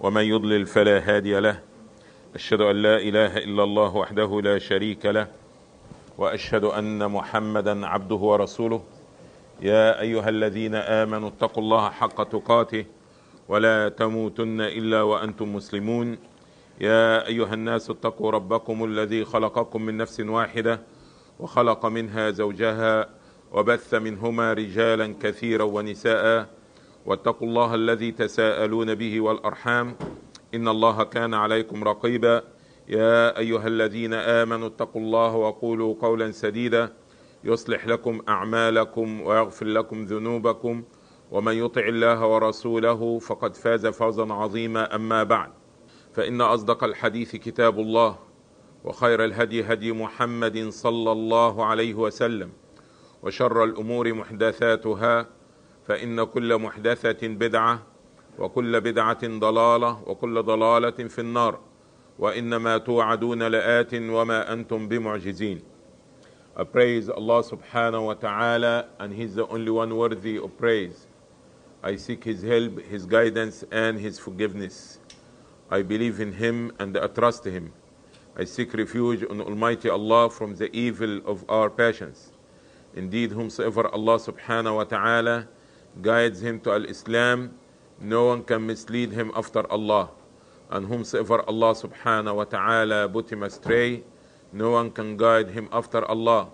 ومن يضلل فلا هادي له. أشهد أن لا إله إلا الله وحده لا شريك له. وأشهد أن محمدا عبده ورسوله. يا أيها الذين آمنوا اتقوا الله حق تقاته ولا تموتن إلا وأنتم مسلمون. يا أيها الناس اتقوا ربكم الذي خلقكم من نفس واحدة وخلق منها زوجها وبث منهما رجالا كثيرا ونساء. واتقوا الله الذي تساءلون به والأرحام إن الله كان عليكم رقيبا. يا أيها الذين آمنوا اتقوا الله وقولوا قولا سديدا. يصلح لكم أعمالكم ويغفر لكم ذنوبكم. ومن يطع الله ورسوله فقد فاز فوزا عظيما. أما بعد فإن أصدق الحديث كتاب الله وخير الهدي هدي محمد صلى الله عليه وسلم وشر الأمور محدثاتها فإن كل محدثة بدعة وكل بدعة ضلالة وكل ضلالة في النار وإنما توعدون لآت وما أنتم بمعجزين I praise Allah subhanahu wa ta'ala and He's the only one worthy of praise. I seek His help, His guidance and His forgiveness. I believe in Him and I trust Him. I seek refuge on Almighty Allah from the evil of our passions. Indeed, whomsoever Allah subhanahu wa ta'ala guides him to Al-Islam, no one can mislead him after Allah. And whomsoever Allah subhanahu wa ta'ala put him astray, no one can guide him after Allah.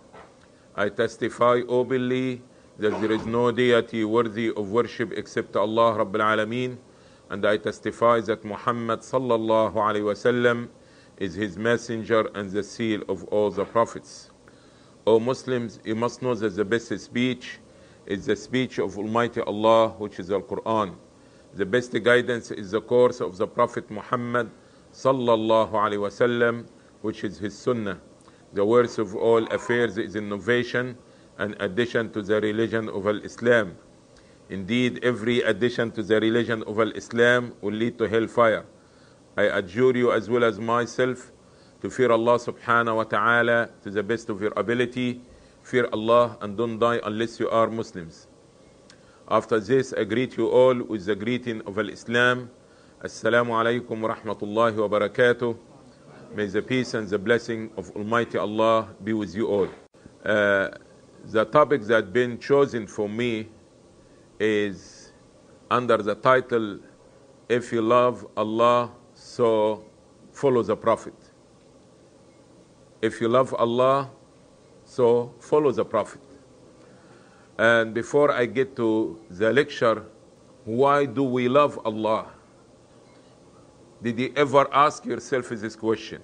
I testify openly that there is no deity worthy of worship except Allah Rabbil Alameen, and I testify that Muhammad sallallahu alayhi wasallam is his messenger and the seal of all the prophets. O Muslims, you must know that the best speech is the speech of Almighty Allah, which is Al Quran. The best guidance is the course of the Prophet Muhammad sallallahu alaihi wasallam, which is his Sunnah. The worst of all affairs is innovation and addition to the religion of Islam. Indeed, every addition to the religion of Islam will lead to hellfire. I adjure you as well as myself to fear Allah subhanahu wa ta'ala to the best of your ability. Fear Allah and don't die unless you are Muslims. After this, I greet you all with the greeting of Al-Islam. Assalamu alaikum wa rahmatullahi wa barakatuh. May the peace and the blessing of Almighty Allah be with you all. Uh, the topic that has been chosen for me is under the title, If You Love Allah, So Follow the Prophet. If you love Allah, so follow the Prophet. And before I get to the lecture, why do we love Allah? Did you ever ask yourself this question?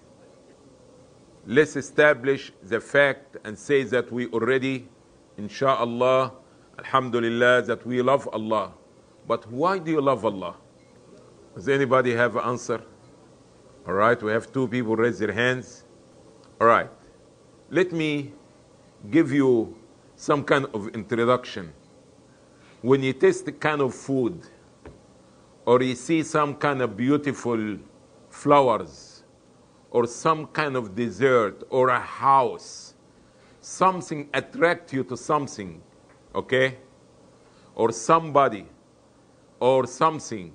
Let's establish the fact and say that we already, inshallah, alhamdulillah, that we love Allah. But why do you love Allah? Does anybody have an answer? All right, we have two people raise their hands. All right, let me give you some kind of introduction. When you taste the kind of food, or you see some kind of beautiful flowers, or some kind of dessert, or a house, something attract you to something, okay? Or somebody, or something,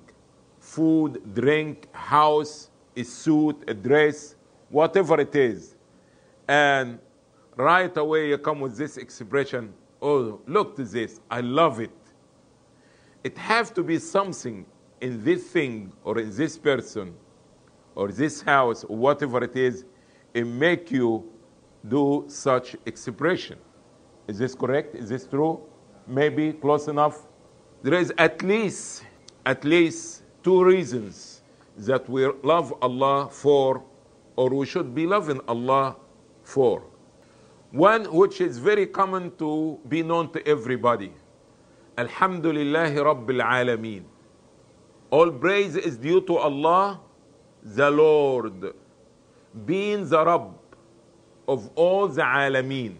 food, drink, house, a suit, a dress, whatever it is. And right away you come with this expression, oh, look to this, I love it. It has to be something in this thing or in this person or this house or whatever it is, it make you do such expression. Is this correct? Is this true? Maybe close enough? There is at least, at least two reasons that we love Allah for or we should be loving Allah for. One which is very common to be known to everybody. Alhamdulillahi Rabbil Alameen. All praise is due to Allah, the Lord, being the Rabb of all the Alameen.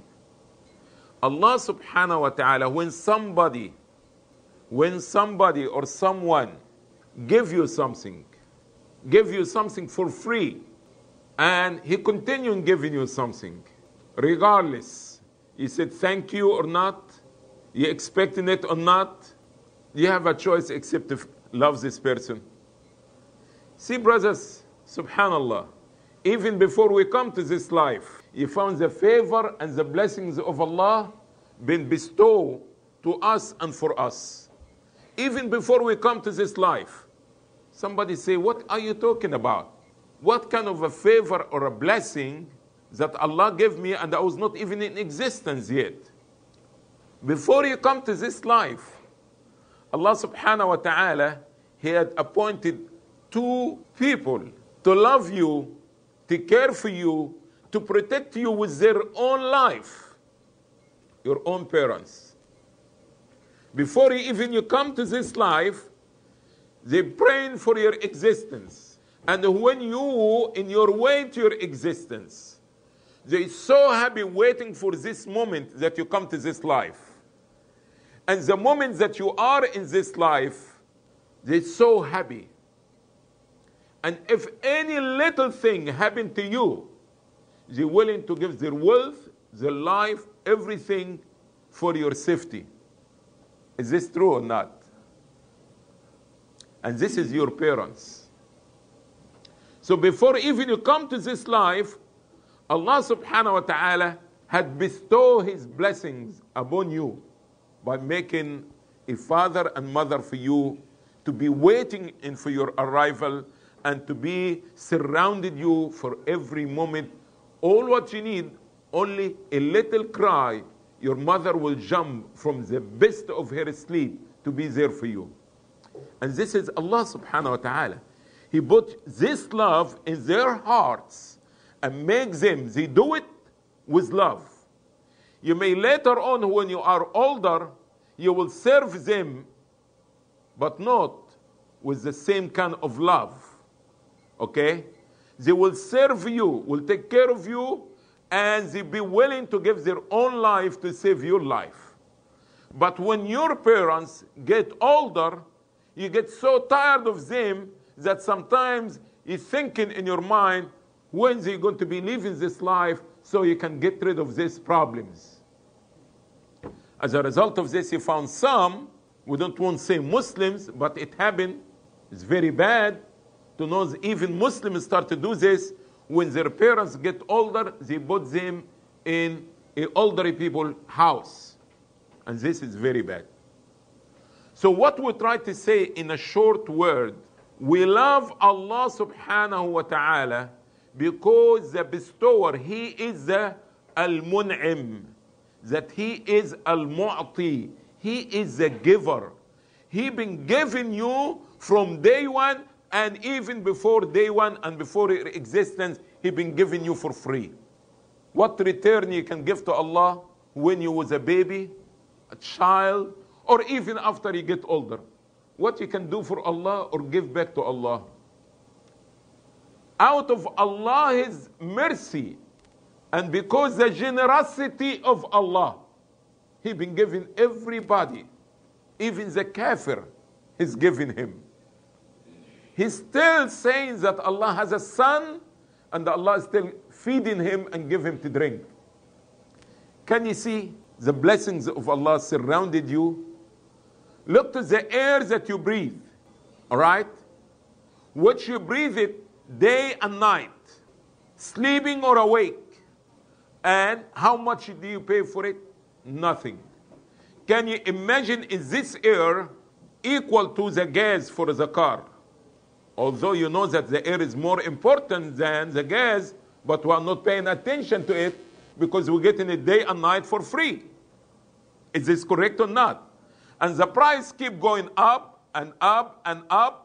Allah subhanahu wa ta'ala, when somebody, when somebody or someone give you something, give you something for free, and he continued giving you something, regardless. He said thank you or not, you expecting it or not, you have a choice except to love this person. See, brothers, subhanallah, even before we come to this life, you found the favor and the blessings of Allah been bestowed to us and for us. Even before we come to this life, somebody say, What are you talking about? What kind of a favor or a blessing that Allah gave me and I was not even in existence yet? Before you come to this life, Allah subhanahu wa ta'ala, He had appointed two people to love you, to care for you, to protect you with their own life, your own parents. Before you, even you come to this life, they praying for your existence. And when you, in your way to your existence, they so happy waiting for this moment that you come to this life. And the moment that you are in this life, they're so happy. And if any little thing happened to you, they're willing to give their wealth, their life, everything for your safety. Is this true or not? And this is your parents. So before even you come to this life, Allah subhanahu wa ta'ala had bestowed his blessings upon you by making a father and mother for you to be waiting in for your arrival and to be surrounded you for every moment. All what you need, only a little cry, your mother will jump from the best of her sleep to be there for you. And this is Allah subhanahu wa ta'ala. He put this love in their hearts and makes them, they do it with love. You may later on, when you are older, you will serve them, but not with the same kind of love. Okay? They will serve you, will take care of you, and they be willing to give their own life to save your life. But when your parents get older, you get so tired of them that sometimes you're thinking in your mind, when they're going to be leaving this life so you can get rid of these problems. As a result of this, you found some, we don't want to say Muslims, but it happened, it's very bad to know even Muslims start to do this. When their parents get older, they put them in an elderly people house. And this is very bad. So what we try to say in a short word, we love Allah subhanahu wa ta'ala because the bestower, He is the al-mun'im, that He is al-mu'ti, He is the giver. He been giving you from day one and even before day one and before your existence, He been giving you for free. What return you can give to Allah when you was a baby, a child, or even after you get older? What you can do for Allah or give back to Allah? Out of Allah's mercy and because the generosity of Allah, He been giving everybody, even the kafir, He's giving him. He's still saying that Allah has a son and Allah is still feeding him and give him to drink. Can you see the blessings of Allah surrounded you? Look to the air that you breathe, all right? Which you breathe it day and night, sleeping or awake. And how much do you pay for it? Nothing. Can you imagine is this air equal to the gas for the car? Although you know that the air is more important than the gas, but we are not paying attention to it because we're getting it day and night for free. Is this correct or not? And the price keep going up and up and up.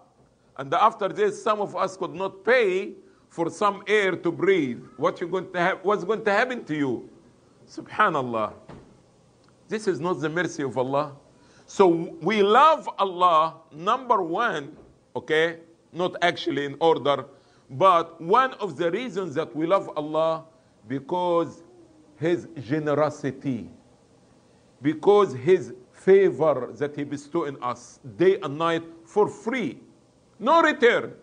And after this, some of us could not pay for some air to breathe. What you going to have, what's going to happen to you? Subhanallah. This is not the mercy of Allah. So we love Allah, number one, okay, not actually in order, but one of the reasons that we love Allah because His generosity, because His favor that He bestow in us day and night for free, no return,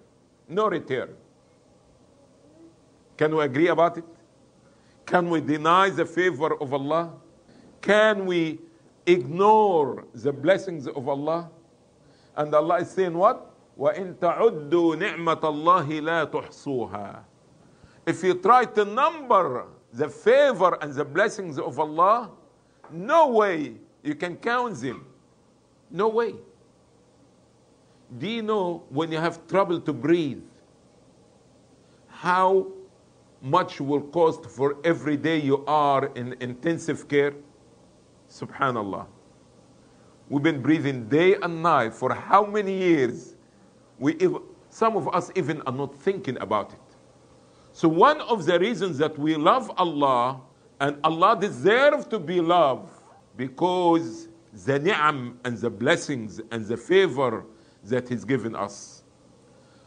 no return. Can we agree about it? Can we deny the favor of Allah? Can we ignore the blessings of Allah? And Allah is saying what? وإن تعدوا نعمة الله لا تحصوها. If you try to number the favor and the blessings of Allah, no way you can count them. No way. Do you know when you have trouble to breathe, how much will cost for every day you are in intensive care? Subhanallah. We've been breathing day and night for how many years? We some of us even are not thinking about it. So one of the reasons that we love Allah and Allah deserves to be loved because the ni'am and the blessings and the favor that He's given us.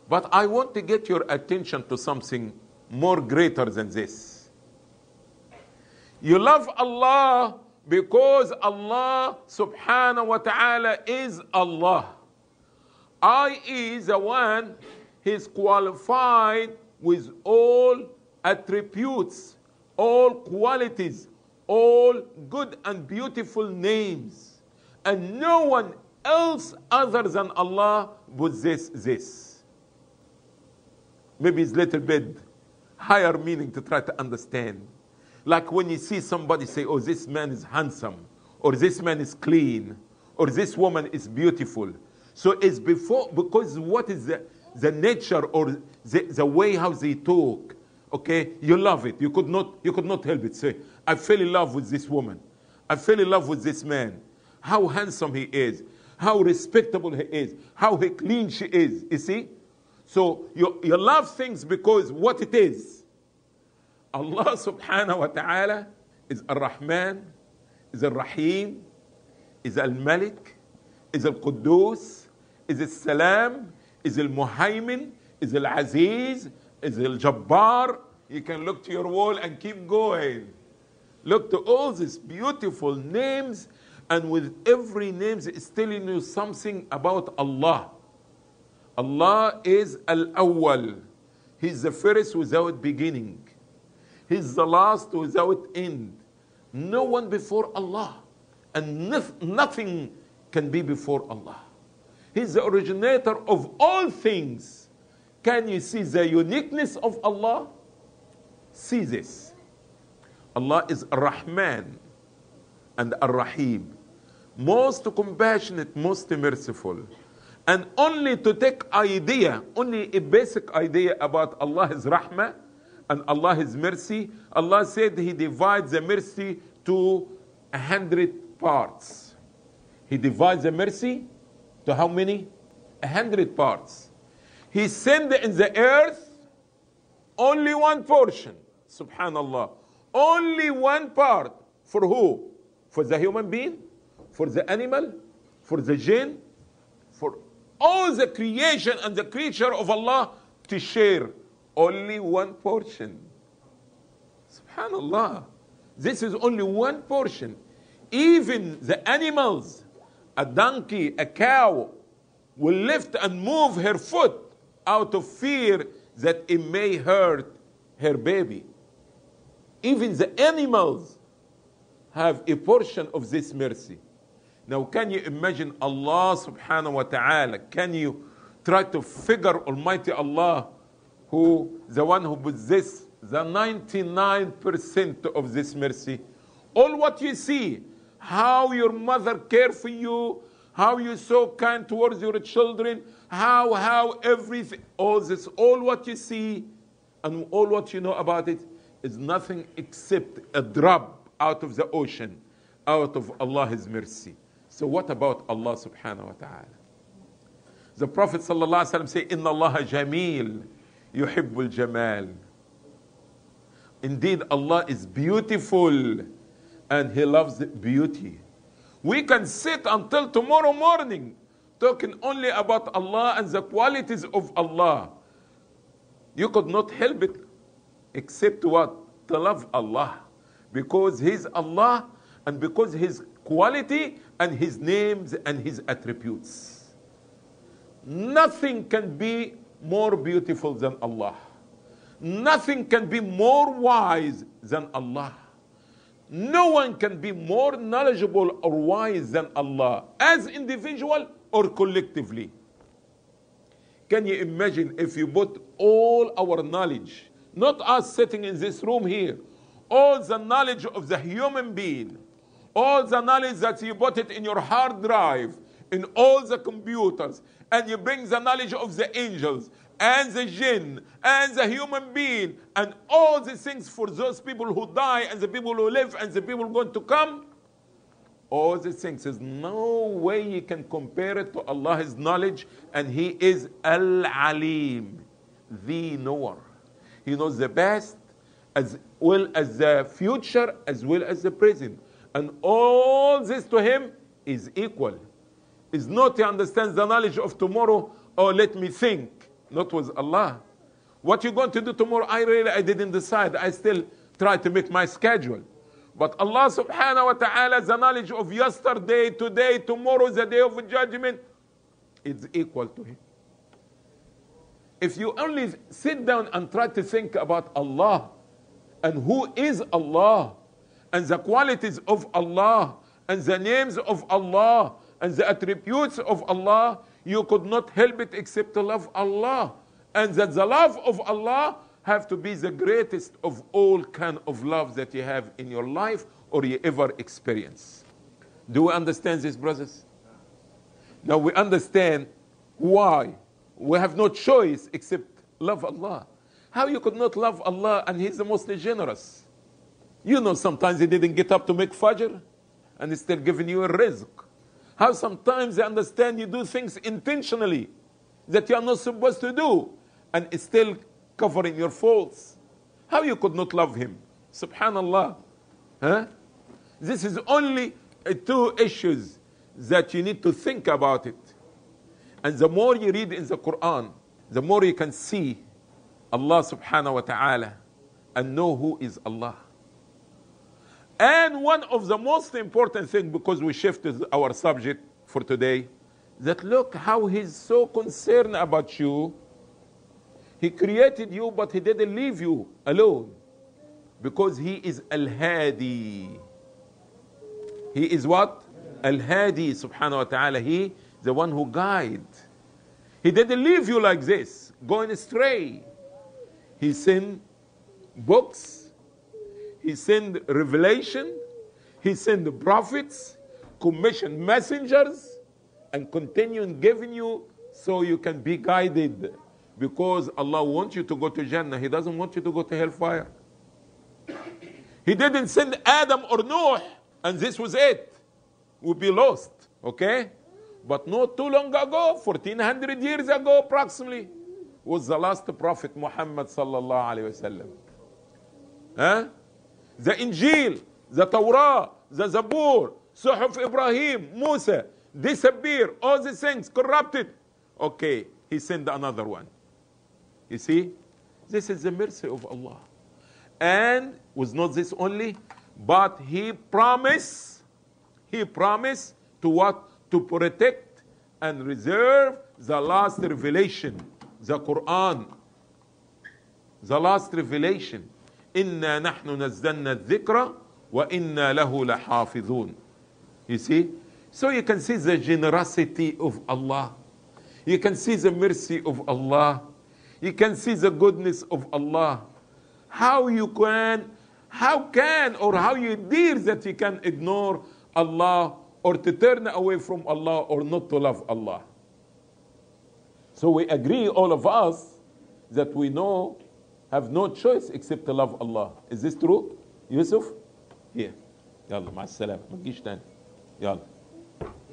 But I want to get your attention to something more greater than this. You love Allah because Allah subhanahu wa ta'ala is Allah. I is the one He's qualified with all attributes, all qualities, all good and beautiful names. And no one else other than Allah possess this. This. Maybe it's a little bit higher meaning to try to understand. Like when you see somebody say, oh, this man is handsome, or this man is clean, or this woman is beautiful. So it's before, because what is the, the nature or the, the way how they talk, okay, you love it. You could not, you could not help it. Say, I fell in love with this woman. I fell in love with this man. How handsome he is. How respectable he is. How he clean she is. You see? So you, you love things because what it is. Allah subhanahu wa ta'ala is Ar-Rahman, is Ar-Rahim, is Al-Malik, is Al-Quddus, is Al-Salam, is Al-Muhaymin, is Al-Aziz, is Al-Jabbar. You can look to your wall and keep going. Look to all these beautiful names and with every name it's telling you something about Allah. Allah is Al-Awwal. He's the first without beginning. He's the last without end. No one before Allah. And noth- nothing can be before Allah. He's the originator of all things. Can you see the uniqueness of Allah? See this. Allah is Ar-Rahman and Ar-Rahim. Most compassionate, most merciful. And only to take idea, only a basic idea about Allah's rahmah and Allah's mercy, Allah said He divides the mercy to a hundred parts. He divides the mercy to how many? A hundred parts. He sent in the earth only one portion. Subhanallah. Only one part. For who? For the human being? For the animal? For the jinn? For all the creation and the creature of Allah to share only one portion. Subhanallah. This is only one portion. Even the animals, a donkey, a cow, will lift and move her foot out of fear that it may hurt her baby. Even the animals have a portion of this mercy. Now, can you imagine Allah subhanahu wa ta'ala? Can you try to figure Almighty Allah, who the one who possesses the 99% of this mercy? All what you see, how your mother care for you, how you so kind towards your children, how, how everything, all this, all what you see and all what you know about it is nothing except a drop out of the ocean, out of Allah's mercy. So what about Allah subhanahu wa ta'ala? The Prophet sallallahu alaihi wasallam say, "Inna Allah jameel, yuhibbul jamal." Indeed, Allah is beautiful, and He loves beauty. We can sit until tomorrow morning talking only about Allah and the qualities of Allah. You could not help it except what? To love Allah. Because He's Allah and because His quality and His names and His attributes. Nothing can be more beautiful than Allah. Nothing can be more wise than Allah. No one can be more knowledgeable or wise than Allah as individual or collectively. Can you imagine if you put all our knowledge, not us sitting in this room here, all the knowledge of the human being, all the knowledge that you put it in your hard drive, in all the computers, and you bring the knowledge of the angels and the jinn and the human being and all these things for those people who die and the people who live and the people going to come all these things. There's no way you can compare it to allah's knowledge and he is al-alim the knower. He knows the best as well as the future as well as the present and all this to him is equal is not he understands the knowledge of tomorrow or let me think not with Allah. What you going to do tomorrow? I really I didn't decide. I still try to make my schedule. But Allah subhanahu wa ta'ala, the knowledge of yesterday, today, tomorrow, the day of judgment, it's equal to Him. If you only sit down and try to think about Allah and who is Allah and the qualities of Allah and the names of Allah and the attributes of Allah, you could not help it except to love Allah. And that the love of Allah have to be the greatest of all kind of love that you have in your life or you ever experience. Do we understand this, brothers? Now we understand why we have no choice except love Allah. How you could not love Allah and He's the most generous. You know, sometimes He didn't get up to make fajr and He's still giving you a rizq. How sometimes they understand you do things intentionally that you are not supposed to do and it's still covering your faults. How you could not love him? Subhanallah. Huh? This is only uh, two issues that you need to think about it. And the more you read in the Quran, the more you can see Allah subhanahu wa ta'ala and know who is Allah. And one of the most important things, because we shifted our subject for today, that look how he's so concerned about you. He created you, but he didn't leave you alone. Because he is Al Hadi. He is what? Al Hadi, subhanahu wa ta'ala. He, the one who guide. He didn't leave you like this, going astray. He sent books, he sent revelation, he sent the prophets, commissioned messengers, and continuing giving you so you can be guided. Because Allah wants you to go to Jannah. He doesn't want you to go to hellfire. He didn't send Adam or Noah, and this was it. We'd be lost. Okay? But not too long ago, 1400 years ago approximately, was the last prophet Muhammad sallallahu alaihi wasallam. Huh? The Injil, the Torah, the Zabur, Suhuf Ibrahim, Musa, disappear, all these things corrupted. Okay, he sent another one. You see, this is the mercy of Allah. And was not this only, but he promised, he promised to what? To protect and reserve the last revelation, the Quran. The last revelation. إنا نحن نزلنا الذكر وإنا له لحافظون. You see? So you can see the generosity of Allah. You can see the mercy of Allah. You can see the goodness of Allah. How you can, how can, or how you dare that you can ignore Allah or to turn away from Allah or not to love Allah. So we agree, all of us, that we know have no choice except to love Allah. Is this true? Yusuf? Here. يلا مع السلامة ما تجيش تاني. يلا.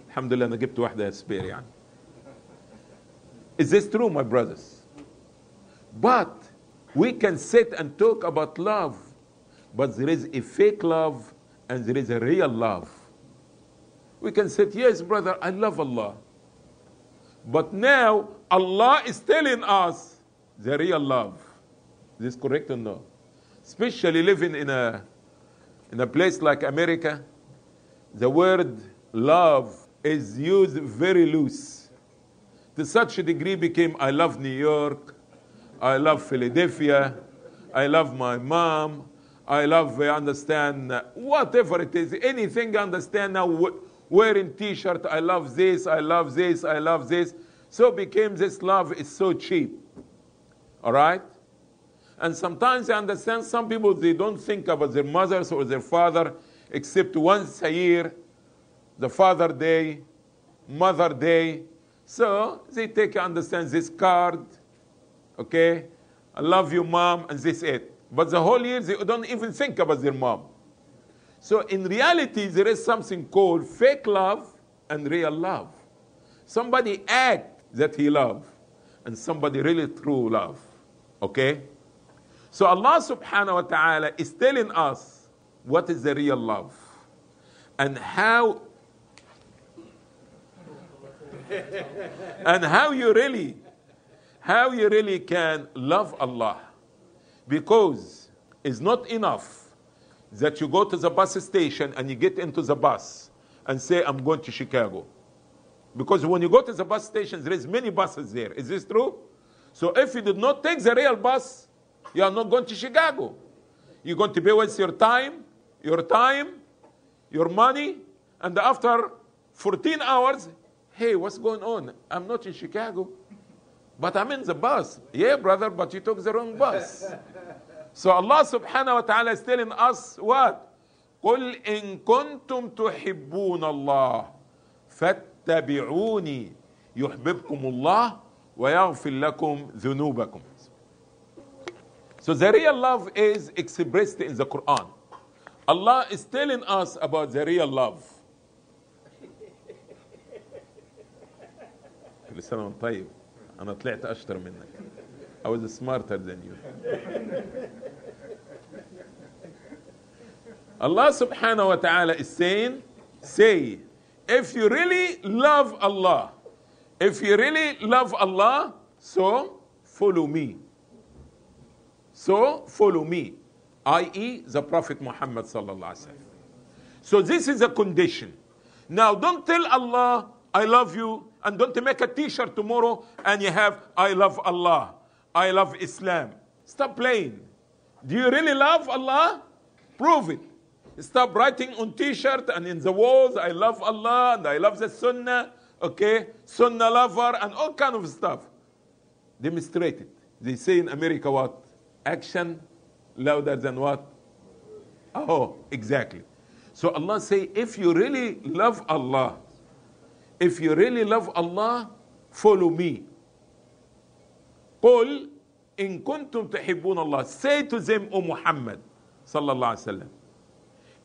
الحمد لله أنا جبت واحدة سبير يعني. Is this true, my brothers? But we can sit and talk about love, but there is a fake love and there is a real love. We can say, yes, brother, I love Allah. But now Allah is telling us the real love. Is this correct or no? Especially living in a in a place like America, the word love is used very loose. To such a degree became I love New York, I love Philadelphia, I love my mom, I love I understand uh, whatever it is, anything I understand now wearing t-shirt, I love this, I love this, I love this. So became this love is so cheap. All right? And sometimes I understand some people they don't think about their mothers or their father except once a year, the Father Day, Mother Day. So they take understand this card, okay? I love you, mom, and this it. But the whole year they don't even think about their mom. So in reality, there is something called fake love and real love. Somebody act that he love, and somebody really true love. Okay? So Allah subhanahu wa ta'ala is telling us what is the real love? And how and how you really how you really can love Allah. Because it's not enough that you go to the bus station and you get into the bus and say I'm going to Chicago. Because when you go to the bus station there is many buses there. Is this true? So if you did not take the real bus you are not going to Chicago you're going to be waste your time your time your money and after 14 hours hey what's going on I'm not in Chicago but I'm in the bus. Yeah, brother, but you took the wrong bus. so Allah subhanahu wa ta'ala is telling us what? قل إن كنتم تحبون الله فاتبعوني يحببكم الله ويغفر لكم ذنوبكم. So the real love is expressed in the Quran. Allah is telling us about the real love. كل سنة وانت طيب. انا طلعت اشطر منك I was smarter than you Allah subhanahu wa ta'ala is saying say if you really love Allah if you really love Allah so follow me so follow me i.e. the Prophet Muhammad so this is a condition now don't tell Allah I love you and don't make a t-shirt tomorrow and you have I love Allah, I love Islam. Stop playing. Do you really love Allah? Prove it. Stop writing on t-shirt and in the walls I love Allah and I love the Sunnah, okay? Sunnah lover and all kind of stuff. Demonstrate it. They say in America what? Action louder than what? Oh, exactly. So Allah say if you really love Allah, if you really love Allah, follow me. قل إن كنتم تحبون الله. Say to them, O Muhammad, sallallahu alaihi wasallam.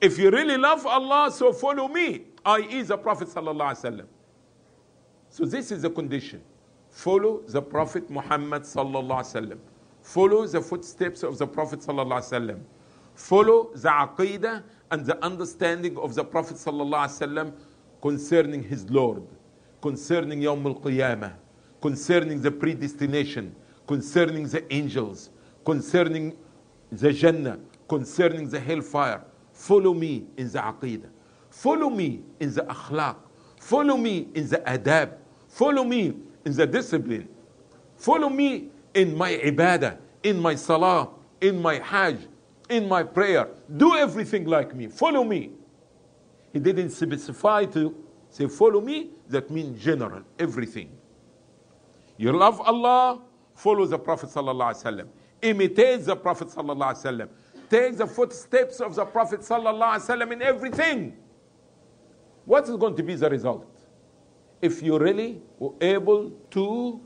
If you really love Allah, so follow me, i.e. the Prophet sallallahu alaihi wasallam. So this is the condition. Follow the Prophet Muhammad sallallahu alaihi wasallam. Follow the footsteps of the Prophet. Follow the aqidah and the understanding of the Prophet concerning his Lord, concerning Yawm al Qiyamah, concerning the predestination, concerning the angels, concerning the Jannah, concerning the hellfire. Follow me in the Aqidah. Follow me in the Akhlaq. Follow me in the Adab. Follow me in the discipline. Follow me in my Ibadah, in my Salah, in my Hajj, in my prayer. Do everything like me. Follow me. He didn't specify to say, follow me. That means general, everything. You love Allah, follow the Prophet wasallam. Imitate the Prophet wasallam. Take the footsteps of the Prophet wasallam in everything. What is going to be the result? If you really were able to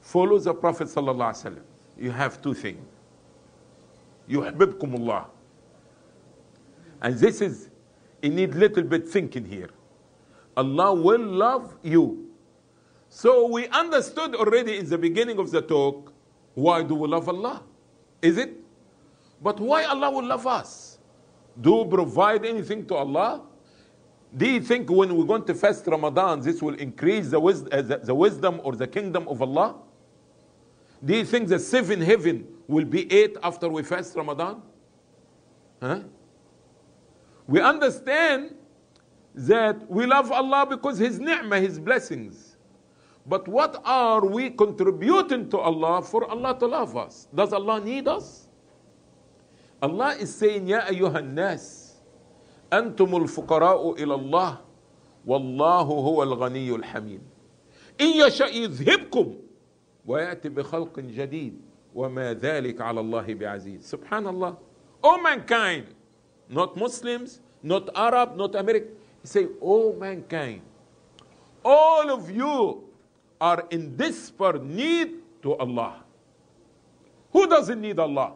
follow the Prophet sallallahu alaihi wasallam, you have two things. يحببكم الله. And this is you need little bit thinking here. Allah will love you. So we understood already in the beginning of the talk why do we love Allah? Is it? But why Allah will love us? Do we provide anything to Allah? Do you think when we're going to fast Ramadan, this will increase the, wis- uh, the, the wisdom or the kingdom of Allah? Do you think the seven heaven will be eight after we fast Ramadan? Huh? We understand that we love Allah because His ni'mah, His blessings. But what are we contributing to Allah for Allah to love us? Does Allah need us? Allah is saying, يا أيها الناس أنتم الفقراء إلى الله والله هو الغني الحميد. إن يشاء يذهبكم ويأتي بخلق جديد وما ذلك على الله بعزيز سبحان الله all mankind not Muslims not Arab not American he say all mankind all of you are in desperate need to Allah who doesn't need Allah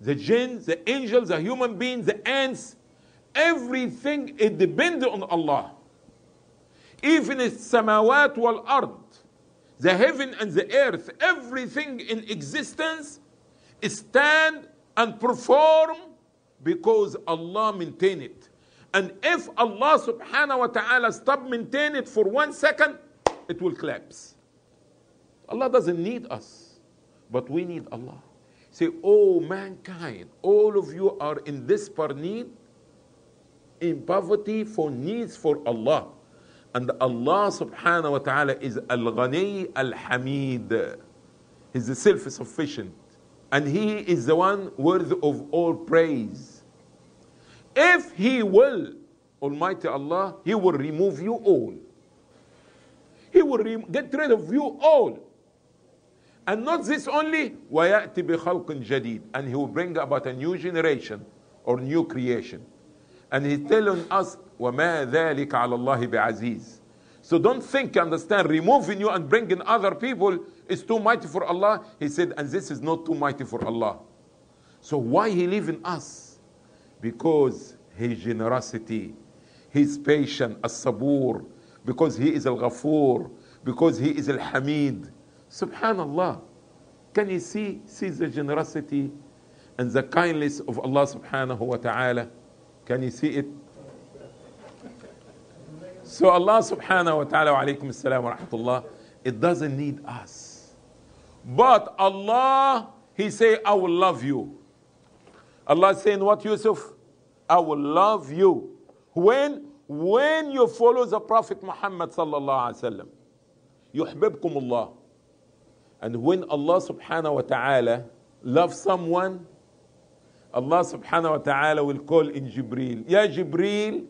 the jinn, the angels, the human beings, the ants, everything it depends on Allah. Even wal ard, the heaven and the earth, everything in existence stand and perform because Allah maintain it. And if Allah subhanahu wa ta'ala stop maintain it for one second, it will collapse. Allah doesn't need us, but we need Allah. Say, oh mankind, all of you are in desperate need, in poverty for needs for Allah. And Allah subhanahu wa ta'ala is Al-Ghani Al-Hamid. He's self-sufficient. And He is the one worthy of all praise. If He will, Almighty Allah, He will remove you all. He will get rid of you all. And not this only, وَيَأْتِ بِخَلْقٍ جَدِيد And He will bring about a new generation or new creation. And He's telling us, وَمَا ذَلِكَ عَلَى اللَّهِ بِعَزِيزٍ So don't think, understand, removing you and bringing other people is too mighty for Allah. He said, and this is not too mighty for Allah. So why He leaving us? Because His generosity, His patience, as-sabur, because He is al-ghafur, because He is al-hamid, Subhanallah. Can you see, see the generosity and the kindness of Allah subhanahu wa ta'ala? Can you see it? So Allah subhanahu wa ta'ala wa alaykum assalam wa rahmatullah, it doesn't need us. But Allah, He say, I will love you. Allah saying what, Yusuf? I will love you. When? When you follow the Prophet Muhammad sallallahu alayhi wa sallam. يحببكم الله and when Allah subhanahu wa ta'ala loves someone, Allah subhanahu wa ta'ala will call in Jibril, Ya Jibril,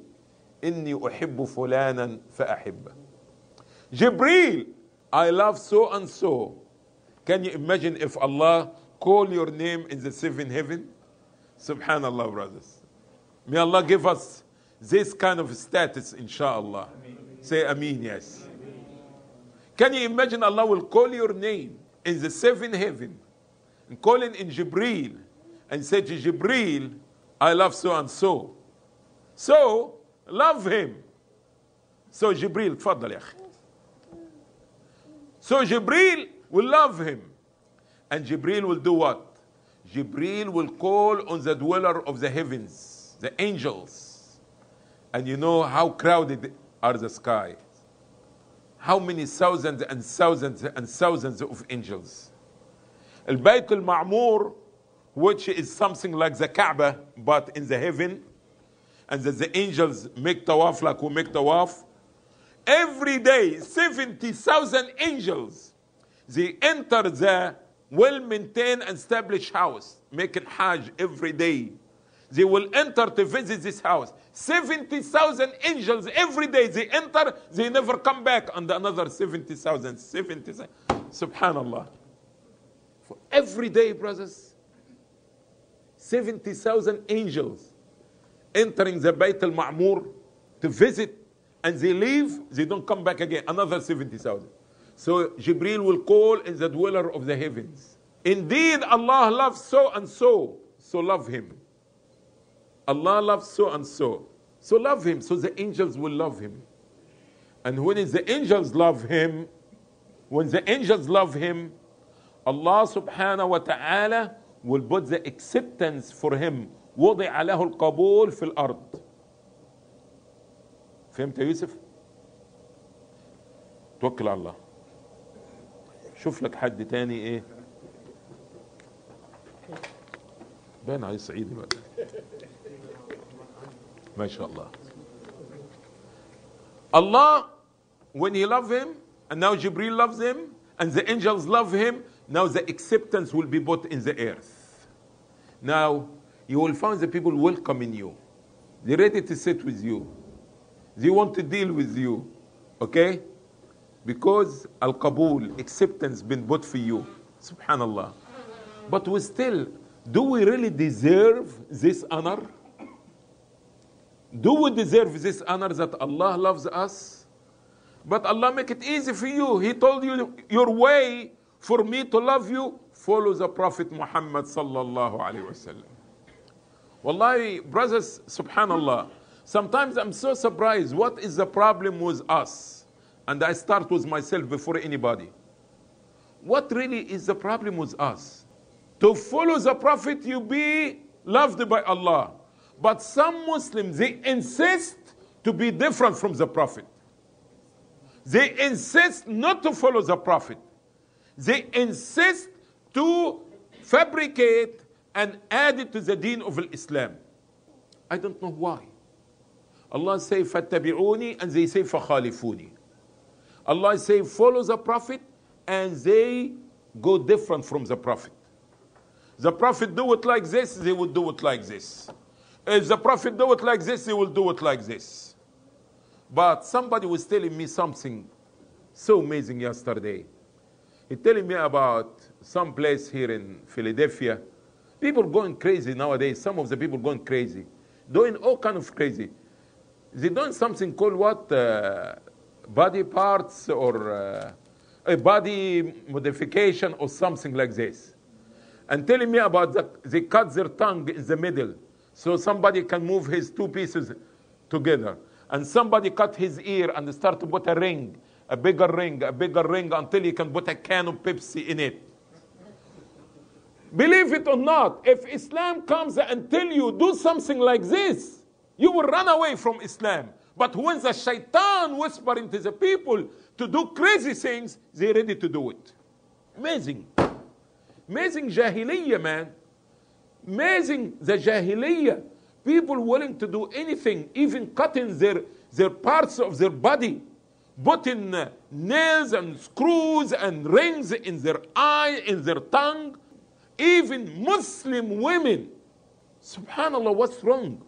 inni uhibbu fulanan fa'ahibba. Jibril, I love so and so. Can you imagine if Allah call your name in the seventh heaven? Subhanallah, brothers. May Allah give us this kind of status, inshallah. Say Ameen, yes. Can you imagine Allah will call your name in the seventh heaven and calling in Jibril and say to Jibril, I love so and so. So, love him. So Jibril, تفضل يا So Jibril will love him. And Jibril will do what? Jibril will call on the dweller of the heavens, the angels. And you know how crowded are the skies how many thousands and thousands and thousands of angels. Al Bayt al Ma'mur, which is something like the Kaaba, but in the heaven, and that the angels make tawaf like we make tawaf. Every day, 70,000 angels, they enter the well maintained and established house, making Hajj every day. They will enter to visit this house. 70,000 angels every day they enter, they never come back, and another 70,000, 70,000. Subhanallah. For every day, brothers, 70,000 angels entering the Bayt al Ma'mur to visit, and they leave, they don't come back again, another 70,000. So Jibril will call in the dweller of the heavens. Indeed, Allah loves so and so, so love him. Allah loves so and so. So love him, so the angels will love him. And when the angels love him, when the angels love him, Allah subhanahu wa ta'ala will put the acceptance for وضع له القبول في الأرض. فهمت يا يوسف؟ توكل على الله. شوف لك حد تاني إيه؟ بان عايز صعيدي بقى ما شاء الله. الله when he love him and now Jibril loves him and the angels love him now the acceptance will be put in the earth. Now you will find the people welcoming you. They're ready to sit with you. They want to deal with you okay? Because al qabul acceptance been put for you. Subhanallah. But we still do we really deserve this honor? Do we deserve this honor that allah loves us? But allah make it easy for you. He told you your way for me to love you follow the prophet muhammad sallallahu alaihi wasallam wallahi brothers subhanallah sometimes i'm so surprised what is the problem with us? And i start with myself before anybody. What really is the problem with us? To follow the prophet you be loved by allah. But some muslims they insist to be different from the prophet. They insist not to follow the prophet they insist to fabricate and add it to the deen of islam. I don't know why. Allah say fattabi'uni and they say fakhalifuni allah say follow the prophet and they go different from the prophet. The prophet do it like this they will do it like this. If the prophet do it like this they will do it like this. But somebody was telling me something so amazing yesterday he telling me about some place here in philadelphia. People going crazy nowadays. Some of the people going crazy. Doing all kind of crazy. They doing something called what uh, body parts or uh, a body modification or something like this. And telling me about the, they cut their tongue in the middle so somebody can move his two pieces together. And somebody cut his ear and start to put a ring a bigger ring a bigger ring until you can put a can of pepsi in it. Believe it or not if islam comes and tell you do something like this you will run away from islam. But when the shaitan whisper to the people to do crazy things they're ready to do it. Amazing. Amazing jahiliyyah man. Amazing the jahiliyyah. People willing to do anything even cutting their their parts of their body putting uh, nails and screws and rings in their eye in their tongue. Even muslim women subhanallah what's wrong?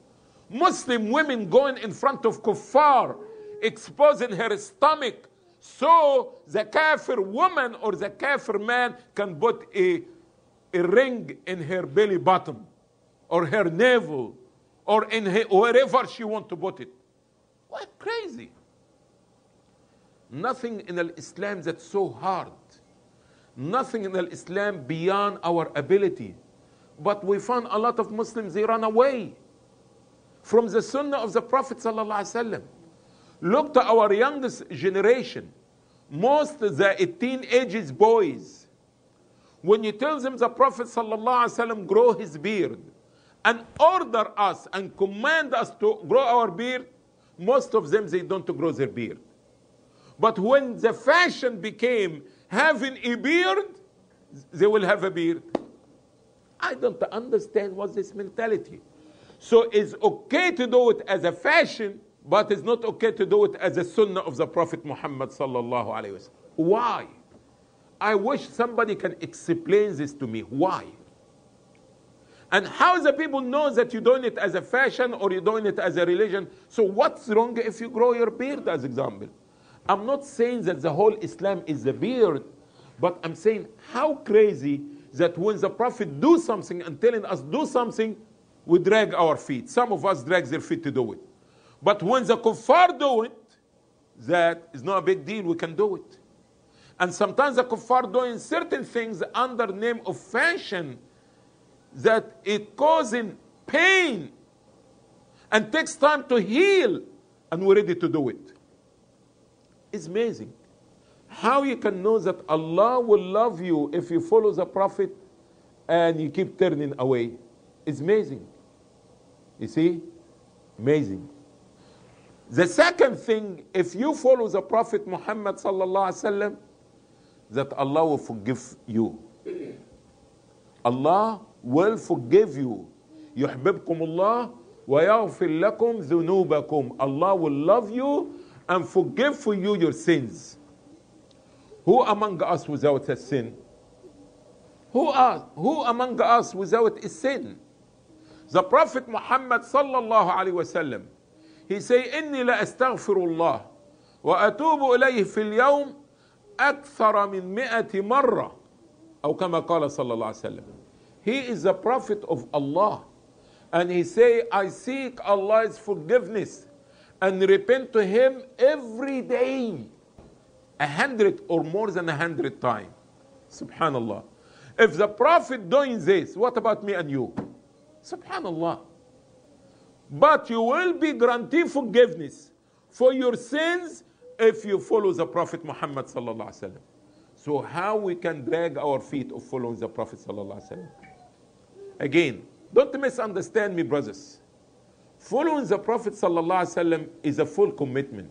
Muslim women going in front of kuffar exposing her stomach so the kafir woman or the kafir man can put a, a ring in her belly button or her navel or in her, wherever she want to put it. What crazy nothing in islam that's so hard. Nothing in islam beyond our ability. But we find a lot of muslims they run away from the sunnah of the prophet wasallam. Look to our youngest generation. Most the teenagers boys when you tell them the prophet wasallam grow his beard and order us and command us to grow our beard most of them they don't grow their beard but when the fashion became having a beard they will have a beard. I don't understand what this mentality. So it's okay to do it as a fashion but it's not okay to do it as a sunnah of the prophet muhammad sallallahu alaihi wasallam why? I wish somebody can explain this to me. Why? And how the people know that you're doing it as a fashion or you're doing it as a religion? So what's wrong if you grow your beard as example i'm not saying that the whole islam is a beard but i'm saying how crazy that when the prophet do something and telling us do something we drag our feet. Some of us drag their feet to do it. But when the kuffar do it that is not a big deal we can do it. And sometimes the kuffar doing certain things under name of fashion that it causing pain and takes time to heal and we're ready to do it it's amazing how you can know that allah will love you if you follow the prophet and you keep turning away it's amazing you see amazing the second thing if you follow the prophet muhammad sallallahu alaihi wasallam that allah will forgive you allah will forgive you يحببكم الله ويغفر لكم ذنوبكم Allah will love you and forgive for you your sins who among us without a sin who are who among us without a sin the prophet Muhammad sallallahu alaihi wasallam he say إني لا أستغفر الله وأتوب إليه في اليوم أكثر من مئة مرة أو كما قال صلى الله عليه وسلم He is the prophet of Allah and he say I seek Allah's forgiveness and repent to him every day a hundred or more than a hundred times Subhanallah if the prophet doing this what about me and you Subhanallah but you will be granted forgiveness for your sins if you follow the Prophet Muhammad sallallahu alaihi wasallam. So how we can drag our feet of following the Prophet sallallahu alaihi wasallam? Again, don't misunderstand me, brothers. Following the Prophet is a full commitment.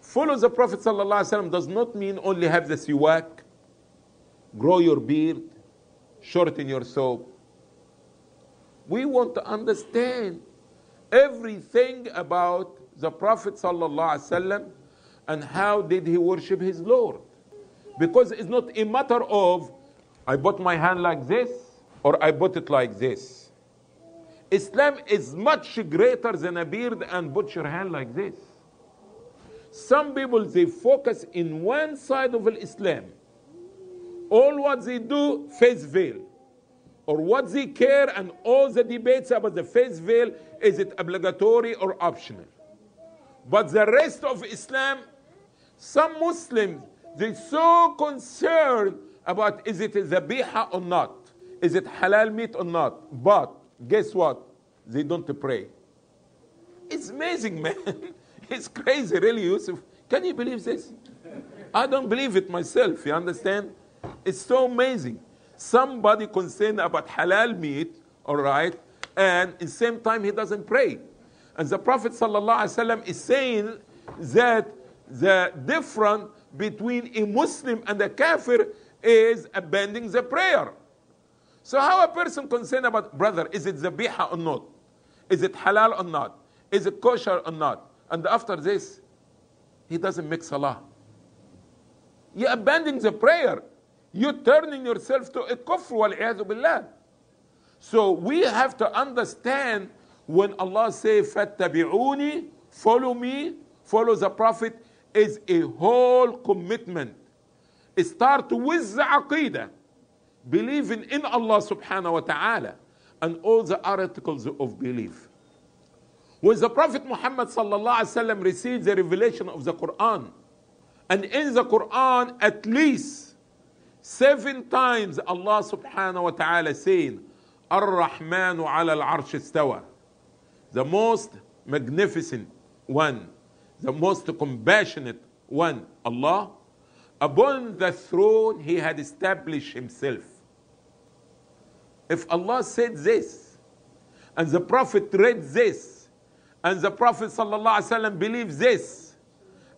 Follow the Prophet does not mean only have the siwak, grow your beard, shorten your thobe. We want to understand everything about the Prophet and how did he worship his Lord. Because it's not a matter of I put my hand like this or I put it like this. Islam is much greater than a beard and put your hand like this. Some people they focus in one side of Islam. All what they do, face veil or what they care and all the debates about the face veil is it obligatory or optional but the rest of islam some muslims they so concerned about is it zabiha or not is it halal meat or not but guess what? They don't pray. It's amazing man. It's crazy really yusuf. Can you believe this? I don't believe it myself you understand? It's so amazing. Somebody concerned about halal meat, all right, and at the same time he doesn't pray. And the Prophet ﷺ is saying that the difference between a Muslim and a kafir is abandoning the prayer. So how a person concerned about brother, is it zabiha or not? Is it halal or not? Is it kosher or not? And after this, he doesn't make salah. You abandoning the prayer you're turning yourself to a kufr wal billah. So we have to understand when Allah say fattabi'uni, follow me, follow the Prophet is a whole commitment. It start with the aqidah, believing in Allah subhanahu wa ta'ala and all the articles of belief. When the Prophet Muhammad sallallahu alaihi wasallam received the revelation of the Quran, and in the Quran at least Seven times Allah subhanahu wa ta'ala saying, Ar-Rahmanu ala al-arsh istawa. The most magnificent one, the most compassionate one, Allah. Upon the throne he had established himself. If Allah said this, and the Prophet read this, and the Prophet wasallam believes this,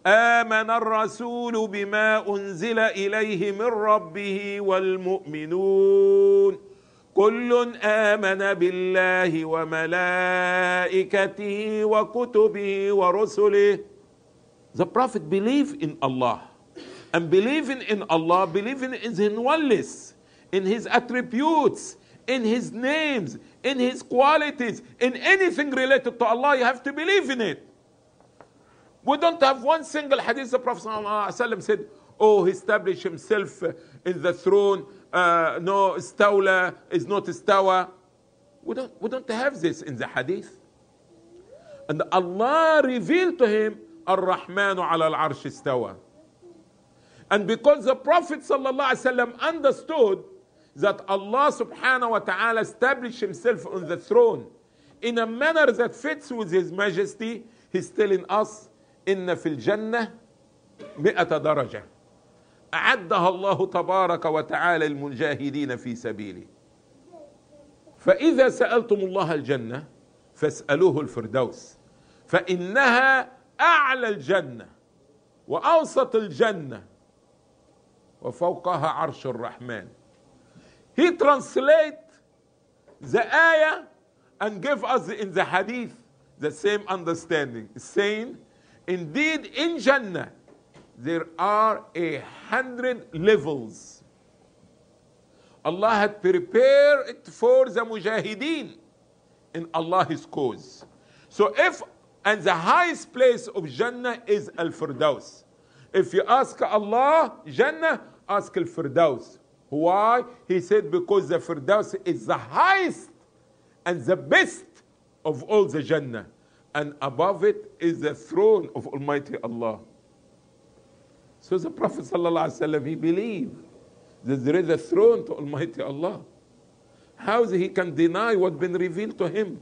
آمن الرسول بما أنزل إليه من ربه والمؤمنون كل آمن بالله وملائكته وكتبه ورسله The Prophet believed in Allah and believing in Allah, believing in His oneness, in His attributes, in His names, in His qualities, in anything related to Allah, you have to believe in it. We don't have one single hadith the Prophet ﷺ said, Oh, he established himself in the throne. Uh, no, istawla is not istawa. We don't, we don't have this in the hadith. And Allah revealed to him, Ar-Rahmanu ala al-arsh istawa. And because the Prophet ﷺ understood that Allah subhanahu wa ta'ala established himself on the throne in a manner that fits with his majesty, he's telling us إن في الجنة مئة درجة أعدها الله تبارك وتعالى المجاهدين في سبيله. فإذا سألتم الله الجنة فاسألوه الفردوس. فإنها أعلى الجنة وأوسط الجنة وفوقها عرش الرحمن. He translate the ayah and give us in the hadith the same understanding saying Indeed, in Jannah, there are a hundred levels. Allah had prepared it for the mujahideen in Allah's cause. So if and the highest place of Jannah is Al Firdaus. If you ask Allah, Jannah, ask Al Firdaus. Why? He said, because the Firdaus is the highest and the best of all the Jannah. And above it is the throne of Almighty Allah. So the Prophet ﷺ, he believed that there is a throne to Almighty Allah. How he can deny what been revealed to him?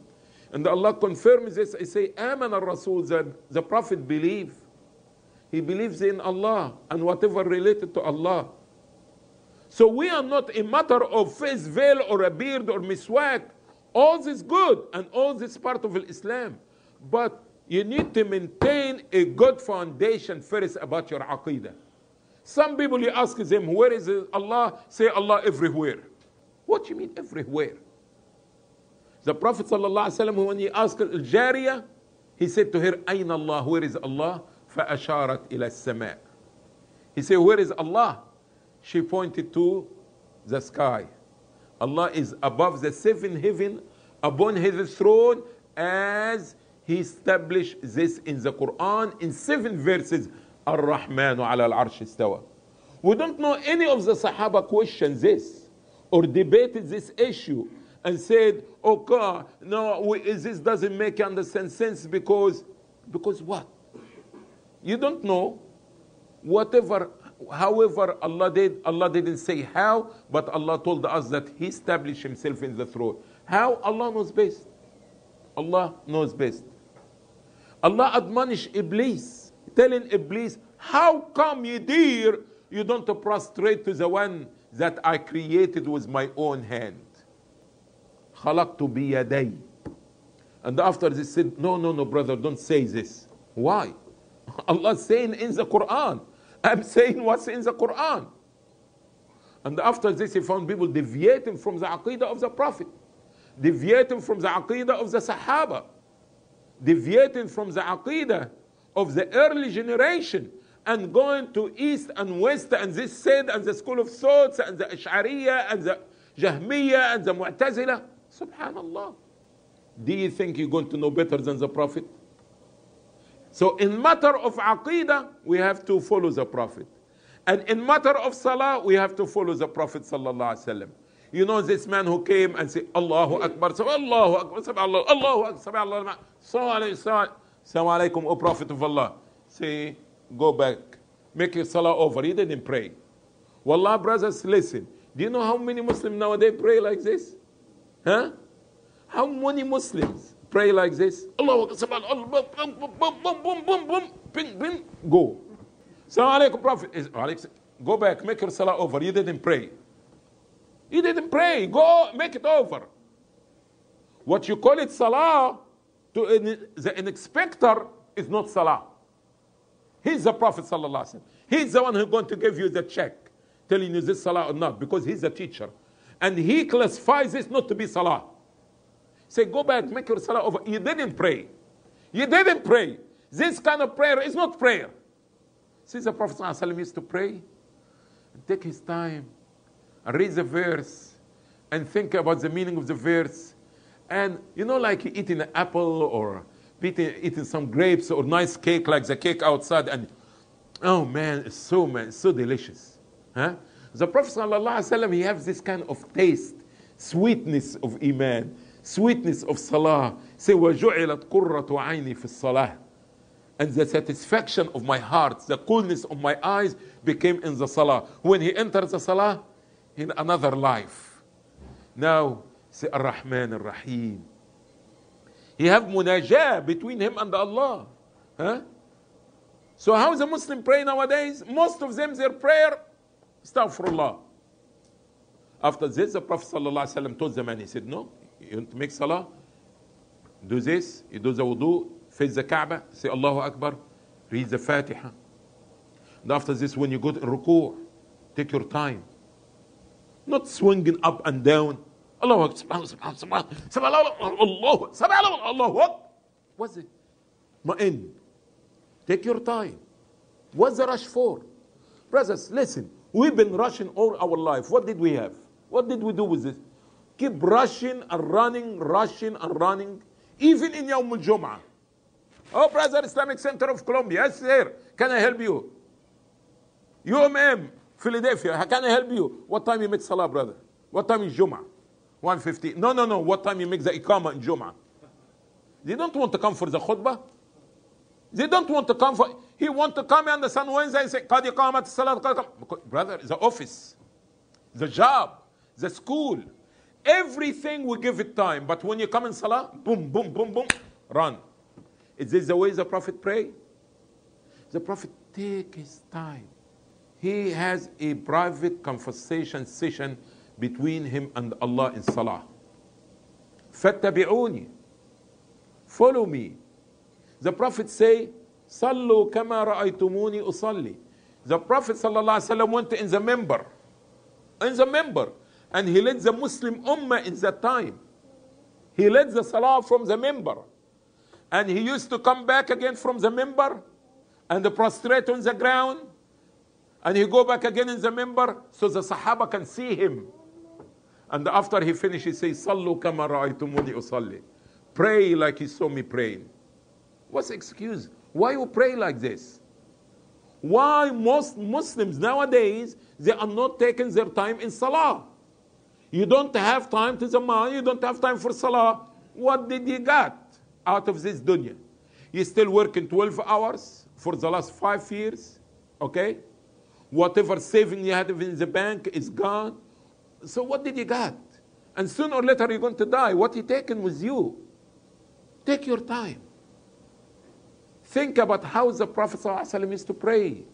And Allah confirms this. I say, Aman al-Rasul, the, the Prophet believe. He believes in Allah and whatever related to Allah. So we are not a matter of face veil or a beard or miswak. All this good and all this part of Islam. But you need to maintain a good foundation first about your aqidah. Some people you ask them, where is Allah? Say Allah everywhere. What do you mean everywhere? The Prophet ﷺ, when he asked Al-Jariya, he said to her, Ayn Allah, where is Allah? فأشارت إلى السماء. He said, where is Allah? She pointed to the sky. Allah is above the seven heaven, upon his throne, as he established this in the Quran in seven verses. Ar-Rahmanu ala al-arsh istawa. We don't know any of the Sahaba questioned this or debated this issue and said, "Oh God, no, we, this doesn't make understand sense because, because what? You don't know. Whatever, however Allah did, Allah didn't say how, but Allah told us that He established Himself in the throne. How? Allah knows best. Allah knows best. Allah admonished Iblis, telling Iblis, How come you dear you don't prostrate to the one that I created with my own hand? خلقت بيدي. And after this said, No, no, no, brother, don't say this. Why? Allah saying in the Quran. I'm saying what's in the Quran. And after this, he found people deviating from the aqidah of the Prophet, deviating from the aqidah of the Sahaba, deviating from the aqidah of the early generation, and going to east and west, and this said, and the school of thoughts, and the Ash'ariyah, and the Jahmiyyah, and the Mu'tazila. Subhanallah. Do you think you're going to know better than the Prophet? So in matter of aqidah, we have to follow the Prophet. And in matter of salah, we have to follow the Prophet sallallahu alaihi wasallam. You know this man who came and said, Allahu Akbar, Allahu Akbar, Allahu Akbar, Allahu Akbar, Assalamu alaikum, O Prophet of Allah. Say, go back, make your salah over. He didn't pray. Wallah, brothers, listen. Do you know how many Muslims nowadays pray like this? Huh? How many Muslims pray like this? Allah, boom, boom, boom, boom, boom, boom, ping, ping, go. Salam alaikum, Prophet. Go back, make your salah over. You didn't pray. You didn't pray. Go, make it over. What you call it salah to the inspector is not salah. He's the Prophet sallallahu. He's the one who's going to give you the check, telling you this salah or not, because he's a teacher, and he classifies this not to be salah. Say, go back, make your salah over. You didn't pray. You didn't pray. This kind of prayer is not prayer. Since the Prophet ﷺ used to pray, take his time, read the verse, and think about the meaning of the verse, and you know, like eating an apple or eating, eating some grapes or nice cake like the cake outside, and oh man, it's so man, it's so delicious. Huh? The Prophet ﷺ, he has this kind of taste, sweetness of iman sweetness of salah. Say, وَجُعِلَتْ قُرَّةُ عَيْنِي فِي الصَّلَاةِ And the satisfaction of my heart, the coolness of my eyes became in the salah. When he enters the salah, in another life. Now, say Ar-Rahman Ar-Rahim. He have munajah between him and Allah. Huh? So how a Muslim pray nowadays? Most of them, their prayer, astaghfirullah. After this, the Prophet ﷺ told the man, he said, no, you make salah? Do this, you do the wudu, face the Kaaba, say Allahu Akbar, read the Fatiha. And after this, when you go to ruku', take your time. Not swinging up and down. Allahu Akbar, Allahu Allahu What's it? Ma'in. Take your time. What's the rush for? Brothers, listen. We've been rushing all our life. What did we have? What did we do with this? Keep rushing and running, rushing and running, even in Yawm al-Jum'ah. Oh, Brother Islamic Center of Colombia, yes, sir. Can I help you? UMM, Philadelphia, how can I help you? What time you make Salah, brother? What time is Jum'ah? 150. No, no, no. What time you make the Iqamah in Jum'ah? They don't want to come for the khutbah. They don't want to come for. He want to come on the sun Wednesday and say, "Qad iqamat salat." qad iqam-" Brother, the office, the job, the school, Everything we give it time. But when you come in salah, boom, boom, boom, boom, run. Is this the way the Prophet pray? The Prophet take his time. He has a private conversation session between him and Allah in salah. فَاتَّبِعُونِي Follow me. The Prophet say, صَلُّوا كَمَا رَأَيْتُمُونِي أُصَلِّي The Prophet ﷺ went in the minbar. In the minbar. And he led the Muslim Ummah in that time. He led the Salah from the minbar. And he used to come back again from the minbar and prostrate on the ground. And he go back again in the minbar so the Sahaba can see him. And after he finishes, he Salu Sallu kama ra'aytumuni usalli. Pray like he saw me praying. What's the excuse? Why you pray like this? Why most Muslims nowadays, they are not taking their time in Salah? You don't have time to zaman you don't have time for salah. What did you got out of this dunya? You still working 12 hours for the last five years okay? Whatever saving you had in the bank is gone. So what did you got? And sooner or later you're going to die. What you taking with you? Take your time. Think about how the Prophet ﷺ used to pray.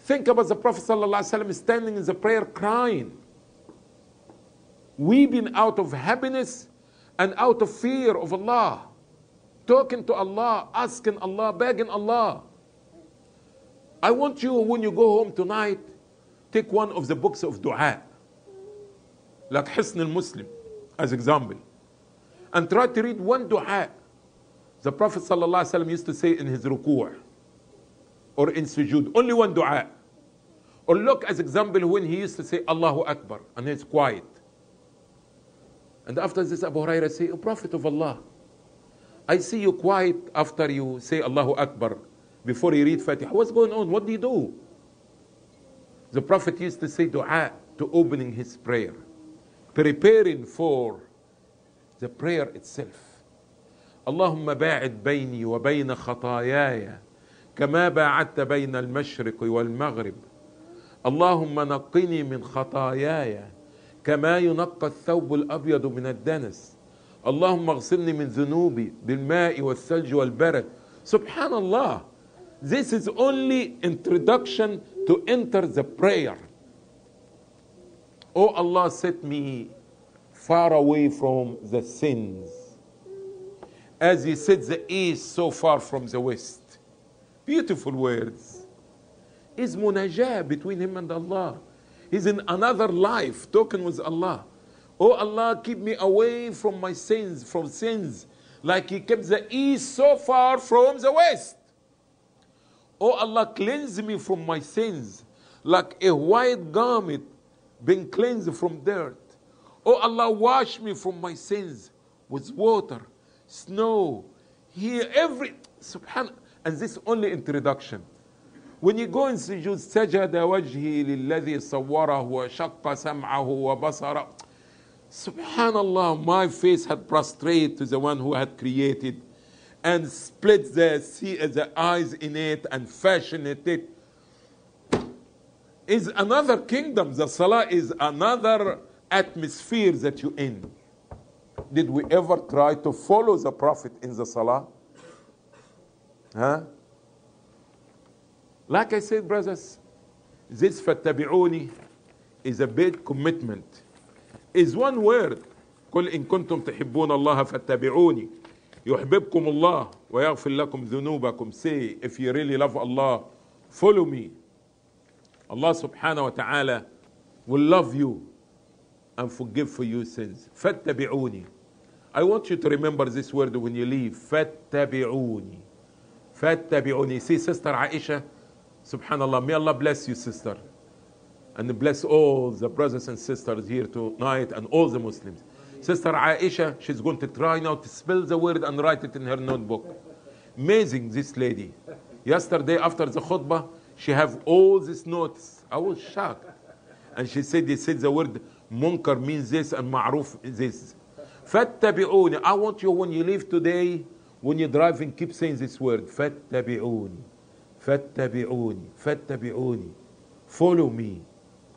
Think about the Prophet ﷺ standing in the prayer crying, weeping out of happiness and out of fear of Allah, talking to Allah, asking Allah, begging Allah. I want you, when you go home tonight, take one of the books of dua, like Hisn al-Muslim, as example and try to read one dua. The Prophet used to say in his ruku' or in sujood, only one dua. Or look as example when he used to say Allahu Akbar and he's quiet. And after this Abu Hurairah say, O Prophet of Allah, I see you quiet after you say Allahu Akbar before you read Fatiha. What's going on? What do you do? The Prophet used to say dua to opening his prayer, preparing for the prayer itself اللهم باعد بيني وبين خطاياي كما باعدت بين المشرق والمغرب اللهم نقني من خطاياي كما ينقى الثوب الابيض من الدنس اللهم اغسلني من ذنوبي بالماء والثلج والبرد سبحان الله this is only introduction to enter the prayer oh allah set me far away from the sins. As he said, the east so far from the west. Beautiful words. Is munajah between him and Allah. He's in another life talking with Allah. Oh Allah, keep me away from my sins, from sins, like He kept the east so far from the west. Oh Allah, cleanse me from my sins, like a white garment being cleansed from dirt. Oh Allah, wash me from my sins with water, snow, here, every subhan and this only introduction. When you go in sujood, سجد وجهي للذي صوره وشق سمعه وبصره. Subhanallah, my face had prostrate to the one who had created and split the, see, the eyes in it and fashioned it. Is another kingdom. The salah is another atmosphere that you in. Did we ever try to follow the Prophet in the Salah? Huh? Like I said, brothers, this فَاتَّبِعُونِ is a big commitment. Is one word. قل إن كنتم تحبون الله فاتبعوني يحببكم الله ويغفر لكم ذنوبكم say if you really love Allah follow me Allah subhanahu wa ta'ala will love you and forgive for your sins. فاتبعوني. I want you to remember this word when you leave. فاتبعوني. فاتبعوني. See, Sister Aisha, Subhanallah, may Allah bless you, sister. And bless all the brothers and sisters here tonight and all the Muslims. Sister Aisha, she's going to try now to spell the word and write it in her notebook. Amazing, this lady. Yesterday after the khutbah, she have all these notes. I was shocked. And she said, they said the word munkar means this and ma'ruf this. Fattabi'uni. I want you when you leave today, when you're driving, keep saying this word. Fattabi'uni. فاتبعوني. فاتبعوني. Follow me.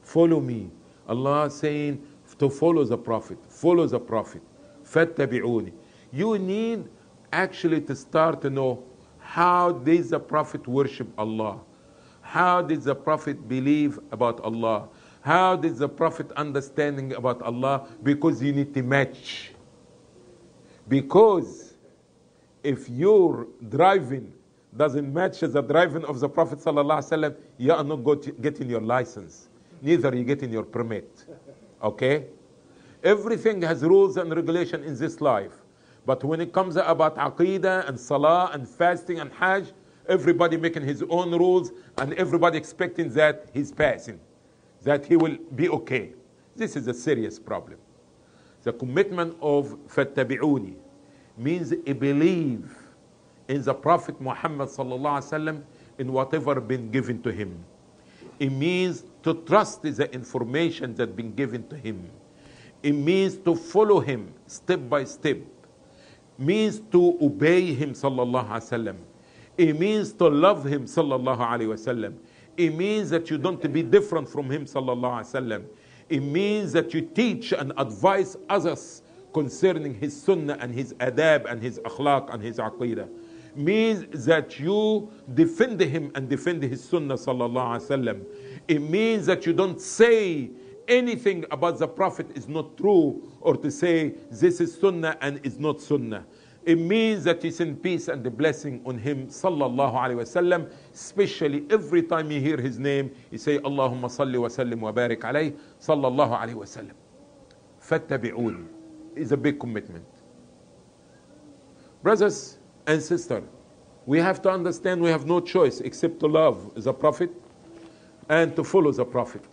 Follow me. Allah saying to follow the Prophet. Follow the Prophet. فاتبعوني. You need actually to start to know how did the Prophet worship Allah? How did the Prophet believe about Allah? How did the Prophet understanding about Allah? Because you need to match. Because if your driving doesn't match the driving of the Prophet ﷺ, you are not getting your license. Neither you getting your permit. Okay? Everything has rules and regulation in this life. But when it comes about aqidah and salah and fasting and hajj, everybody making his own rules and everybody expecting that he's passing, that he will be okay. This is a serious problem. The commitment of fattabi'uni means a believe in the Prophet Muhammad in whatever been given to him. It means to trust the information that been given to him. It means to follow him step by step. Means to obey him sallallahu alaihi wasallam. It means to love him sallallahu alaihi wasallam. It means that you don't be different from him sallallahu alaihi wasallam. It means that you teach and advise others concerning his sunnah and his adab and his akhlaq and his aqidah means that you defend him and defend his sunnah sallallahu alaihi wasallam it means that you don't say anything about the prophet is not true or to say this is sunnah and is not sunnah. It means that you send peace and the blessing on him sallallahu alaihi wasallam especially every time you hear his name you say allahumma salli wa sallim wa barik alayhi sallallahu alaihi wasallam fattabi'uni is a big commitment. Brothers and sisters we have to understand we have no choice except to love the prophet and to follow the prophet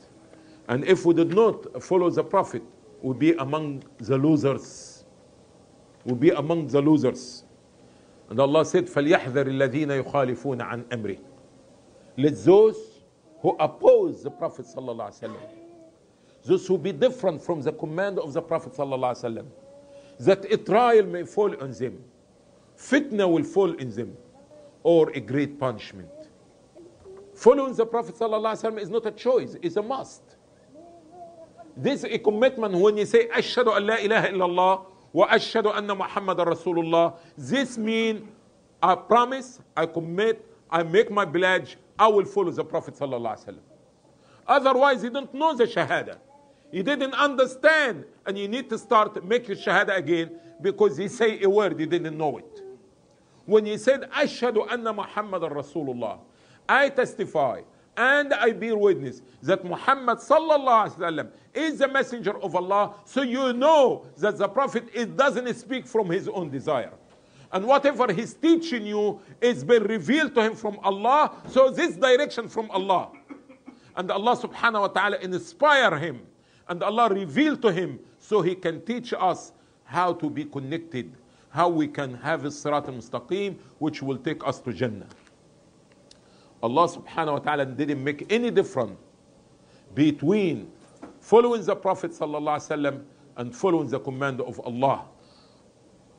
and if we did not follow the prophet we'll be among the losers we'll be among the losers and Allah said فَلْيَحْذَرِ الَّذِينَ يُخَالِفُونَ عَنْ أَمْرِهِ let those who oppose the prophet sallallahu alaihi wasallam those who be different from the command of the prophet sallallahu alaihi wasallam that a trial may fall on them fitna will fall in them or a great punishment. Following the prophet wasallam is not a choice it's a must. This is a commitment when you say ashhadu an la ilaha illallah wa ashhadu anna muhammad rasulullah. This mean i promise i commit i make my pledge i will follow the prophet wasallam. Otherwise you don't know the shahada. You didn't understand and you need to start make your shahada again because you say a word you didn't know it when he said ashhadu anna muhammad rasulullah i testify and I bear witness that Muhammad sallallahu wasallam is the messenger of Allah. So you know that the Prophet it doesn't speak from his own desire, and whatever he's teaching you is been revealed to him from Allah. So this direction from Allah, and Allah subhanahu wa taala inspire him, and Allah reveal to him so he can teach us how to be connected, how we can have sirat al-mustaqim, which will take us to Jannah. Allah subhanahu wa ta'ala didn't make any difference between following the Prophet sallallahu alaihi wasallam and following the command of Allah.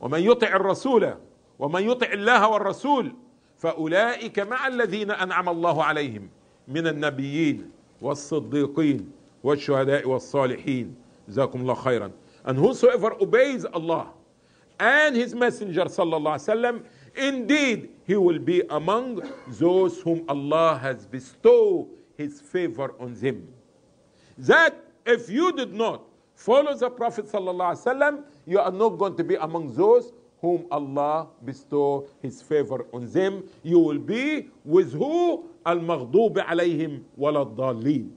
ومن يطع الرسول ومن يطع الله والرسول فأولئك مع الذين أنعم الله عليهم من النبيين والصديقين والشهداء والصالحين جزاكم الله خيرا and whosoever obeys Allah and his messenger sallallahu alaihi wasallam Indeed, he will be among those whom Allah has bestowed his favor on them. That if you did not follow the Prophet ﷺ, you are not going to be among those whom Allah bestow his favor on them. You will be with who? Al-Maghdub alayhim waladdallin.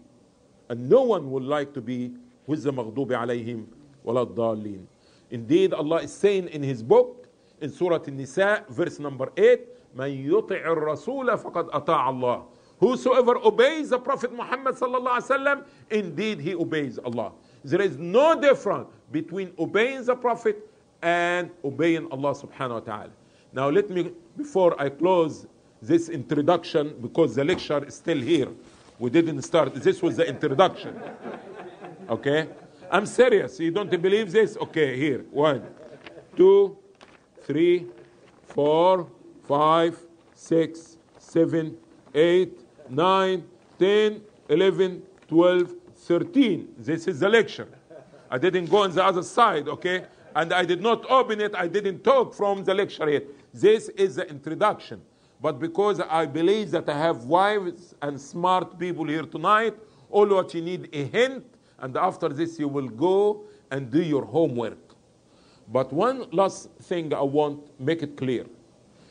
And no one would like to be with the Maghdub alayhim waladdallin. Indeed, Allah is saying in his book, in Surah An-Nisa, verse number 8, من يطع الرسول فقد أطاع الله. Whosoever obeys the Prophet Muhammad sallallahu alaihi wasallam, indeed he obeys Allah. There is no difference between obeying the Prophet and obeying Allah subhanahu wa ta'ala. Now let me, before I close this introduction because the lecture is still here. We didn't start. This was the introduction. Okay? I'm serious. You don't believe this? Okay, here. One, two, three, four, five, six, seven, eight, nine, ten, eleven, twelve, thirteen. This is the lecture. I didn't go on the other side, okay? And I did not open it. I didn't talk from the lecture yet. This is the introduction. But because I believe that I have wise and smart people here tonight, all what you need a hint, and after this you will go and do your homework. But one last thing I want make it clear.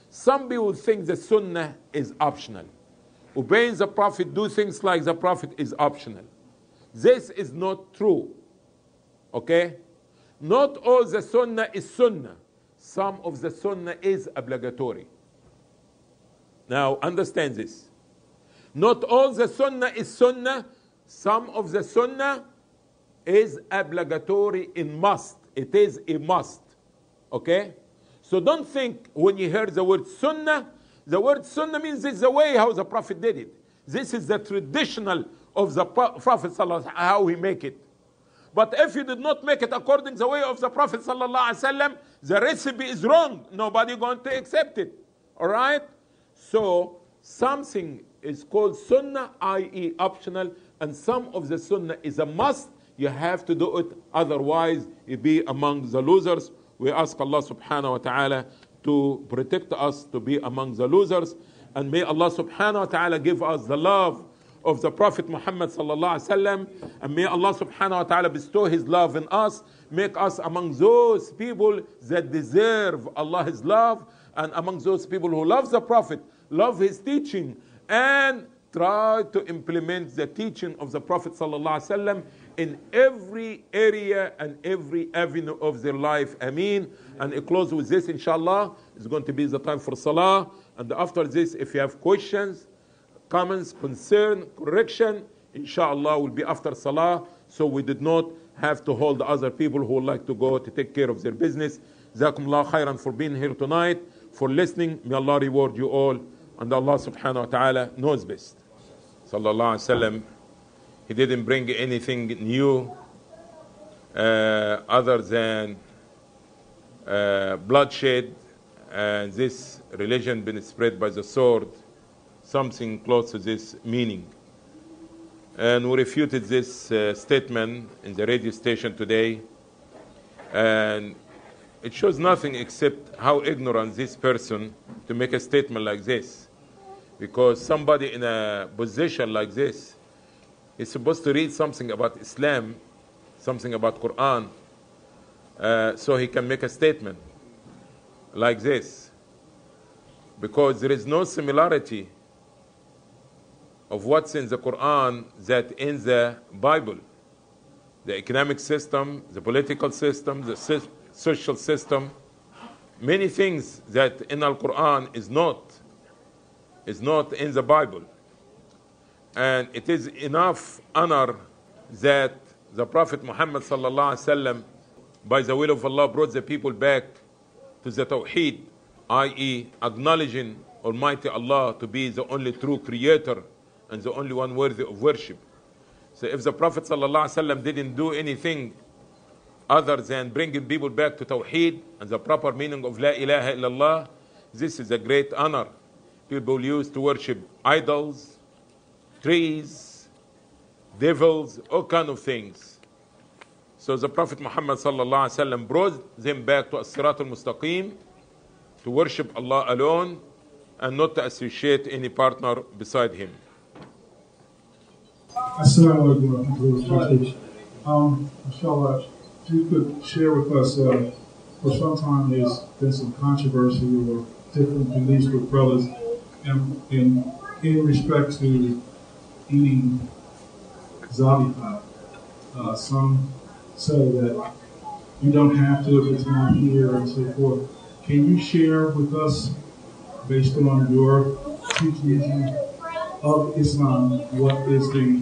Some people think the sunnah is optional. Obeying the Prophet, do things like the Prophet is optional. This is not true. Okay? Not all the sunnah is sunnah. Some of the sunnah is obligatory. Now, understand this. Not all the sunnah is sunnah. Some of the sunnah is obligatory in must. It is a must. Okay? So don't think when you hear the word sunnah, the word sunnah means it's the way how the Prophet did it. This is the traditional of the Prophet how he make it. But if you did not make it according to the way of the Prophet sallallahu the recipe is wrong. Nobody going to accept it. All right? So something is called sunnah, i.e., optional, and some of the sunnah is a must. You have to do it, otherwise you be among the losers. We ask Allah subhanahu wa ta'ala to protect us to be among the losers. And may Allah subhanahu wa ta'ala give us the love of the Prophet Muhammad sallallahu alaihi wasallam, and may Allah subhanahu wa ta'ala bestow His love in us, make us among those people that deserve Allah's love, and among those people who love the Prophet, love his teaching, and try to implement the teaching of the Prophet ﷺ in every area and every avenue of their life. Ameen. And I close with this, inshallah. It's going to be the time for salah. And after this, if you have questions, comments, concern, correction, inshallah, will be after salah. So we did not have to hold other people who like to go to take care of their business. Jazakumullah khairan for being here tonight for listening. May Allah reward you all. And Allah subhanahu wa ta'ala knows best. Sallallahu Alaihi Wasallam. He didn't bring anything new uh, other than uh, bloodshed and this religion been spread by the sword, something close to this meaning. And we refuted this uh, statement in the radio station today. And it shows nothing except how ignorant this person to make a statement like this. Because somebody in a position like this is supposed to read something about Islam, something about Quran, uh, so he can make a statement like this. Because there is no similarity of what's in the Quran that in the Bible. The economic system, the political system, the social system, many things that in Al Quran is not is not in the Bible. And it is enough honor that the Prophet Muhammad sallallahu by the will of Allah brought the people back to the Tawheed, i.e., acknowledging Almighty Allah to be the only true creator and the only one worthy of worship. So if the Prophet ﷺ didn't do anything other than bringing people back to Tawheed and the proper meaning of La ilaha illallah, this is a great honor. People used to worship idols, trees, devils, all kind of things. So the Prophet Muhammad sallallahu alaihi wasallam brought them back to As-Sirat al-Mustaqim to worship Allah alone and not to associate any partner beside him. Um, inshallah, if you could share with us, uh, for some time there's been some controversy or different beliefs with brothers in, in, in respect to eating zabiha. Uh, some say that you don't have to if it's not here and so forth. Can you share with us, based on your teaching of Islam, what is the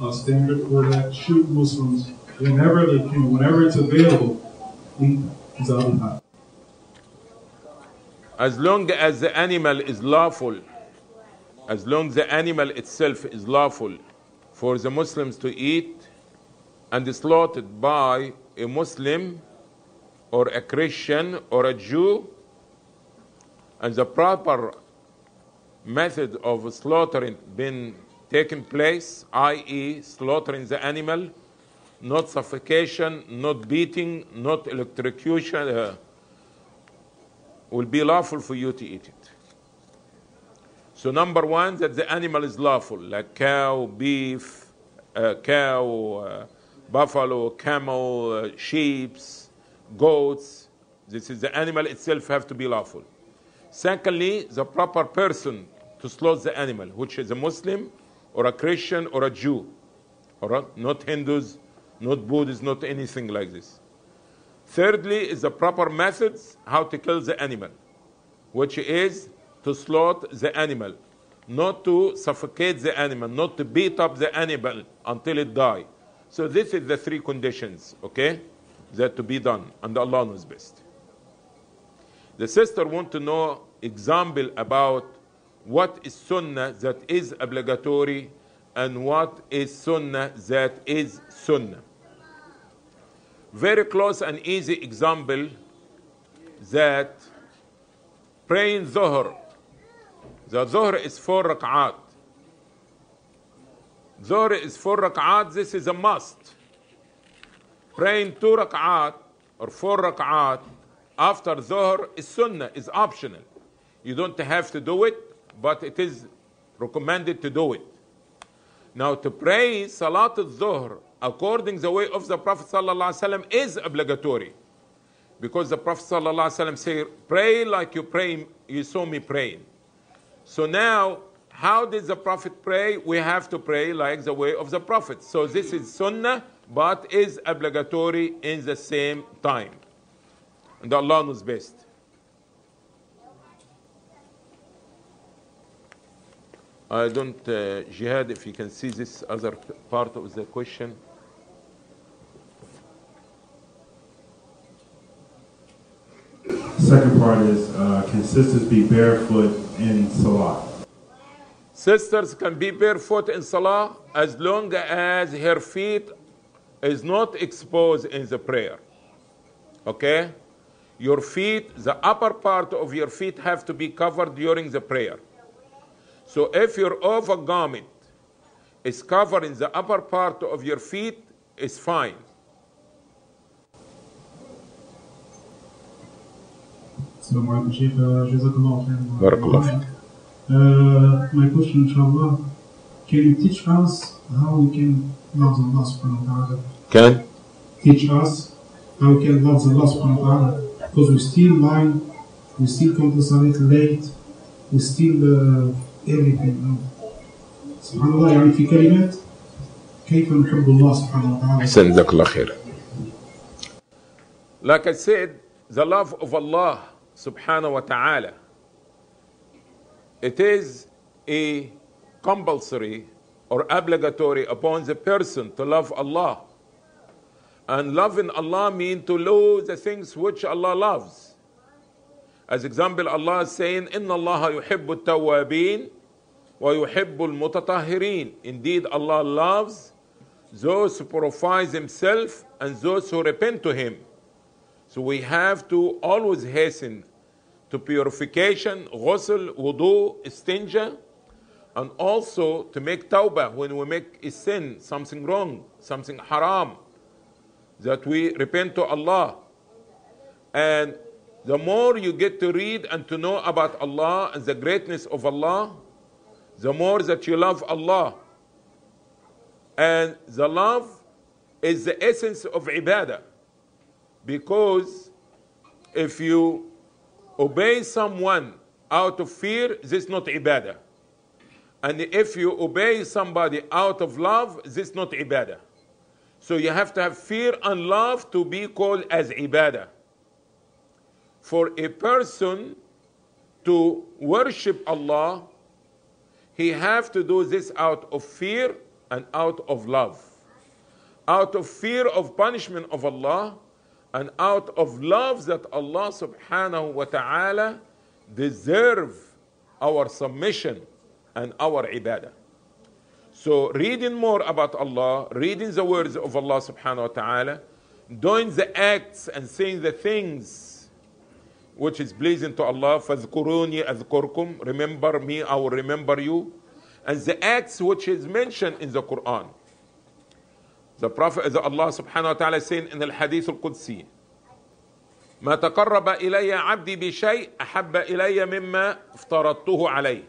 uh, standard for that? Should Muslims whenever they can, whenever it's available, eat zabiha. as long as the animal is lawful, as long the animal itself is lawful for the Muslims to eat and is slaughtered by a Muslim or a Christian or a Jew, and the proper method of slaughtering been taken place, i.e., slaughtering the animal, not suffocation, not beating, not electrocution, uh, will be lawful for you to eat it. So, number one, that the animal is lawful, like cow, beef, uh, cow, uh, buffalo, camel, uh, sheep, goats. This is the animal itself have to be lawful. Secondly, the proper person to slaughter the animal, which is a Muslim or a Christian or a Jew, right? not Hindus, not Buddhists, not anything like this. Thirdly, is the proper methods how to kill the animal, which is to slaughter the animal, not to suffocate the animal, not to beat up the animal until it die. So this is the three conditions, okay, that to be done, and Allah knows best. The sister want to know example about what is sunnah that is obligatory and what is sunnah that is sunnah. Very close and easy example that praying Dhuhr. The Dhuhr is four rak'at. Dhuhr is four rak'at, this is a must. Praying two rak'at or four rak'at after Dhuhr is sunnah, is optional. You don't have to do it, but it is recommended to do it. Now to pray Salat al-Dhuhr according the way of the Prophet ﷺ is obligatory. Because the Prophet ﷺ said, pray like you pray, you saw me praying. So now, how did the Prophet pray? We have to pray like the way of the Prophet. So this is sunnah, but is obligatory in the same time. And Allah knows best. I don't, uh, Jihad, if you can see this other part of the question. Second part is uh, can sisters be barefoot in Salah? Sisters can be barefoot in Salah as long as her feet is not exposed in the prayer. Okay? Your feet, the upper part of your feet have to be covered during the prayer. So if your overgarment is covering the upper part of your feet, it's fine. السلام عليكم شيخ جزاك الله خير بارك الله فيك. Uh, my question inshallah can you teach us how we can love Allah subhanahu wa ta'ala Can? teach us how we can love Allah subhanahu wa ta'ala because we still mind we still come to Salat late we still uh, everything سبحان الله يعني في كلمات كيف نحب الله سبحانه وتعالى أحسن جزاك الله خير. Like I said, the love of Allah subhanahu wa ta'ala, it is a compulsory or obligatory upon the person to love Allah. And loving Allah means to love the things which Allah loves. As example, Allah is saying, إِنَّ اللَّهَ يُحِبُّ التَّوَّابِينَ وَيُحِبُّ الْمُتَطَهِّرِينَ Indeed, Allah loves those who purify themselves and those who repent to Him. So we have to always hasten to purification, ghusl, wudu, istinja, and also to make tawbah when we make a sin, something wrong, something haram, that we repent to Allah. And the more you get to read and to know about Allah and the greatness of Allah, the more that you love Allah. And the love is the essence of ibadah. Because if you obey someone out of fear, this is not ibadah. And if you obey somebody out of love, this is not ibadah. So you have to have fear and love to be called as ibadah. For a person to worship Allah, he have to do this out of fear and out of love. Out of fear of punishment of Allah and out of love that Allah subhanahu wa ta'ala deserve our submission and our ibadah. So, reading more about Allah, reading the words of Allah subhanahu wa ta'ala, doing the acts and saying the things which is pleasing to Allah, فَذْكُرُونِي أَذْكُرْكُمْ Remember me, I will remember you. And the acts which is mentioned in the Quran. The Prophet, the Allah subhanahu wa ta'ala saying in the Hadith al-Qudsi, ما تقرب إلي عبدي بشيء أحب إلي مما افترضته عليه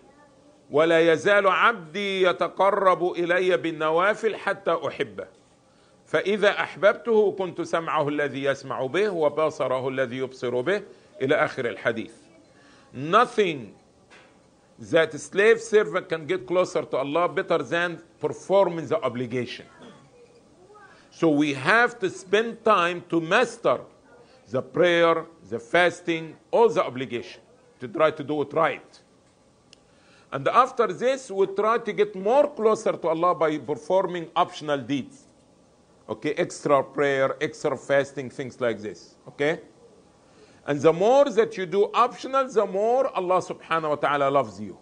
ولا يزال عبدي يتقرب إلي بالنوافل حتى أحبه فإذا أحببته كنت سمعه الذي يسمع به وبصره الذي يبصر به إلى آخر الحديث Nothing that a slave servant can get closer to Allah better than performing the obligation. So we have to spend time to master the prayer, the fasting, all the obligation to try to do it right. And after this, we try to get more closer to Allah by performing optional deeds. Okay, extra prayer, extra fasting, things like this. Okay? And the more that you do optional, the more Allah subhanahu wa ta'ala loves you.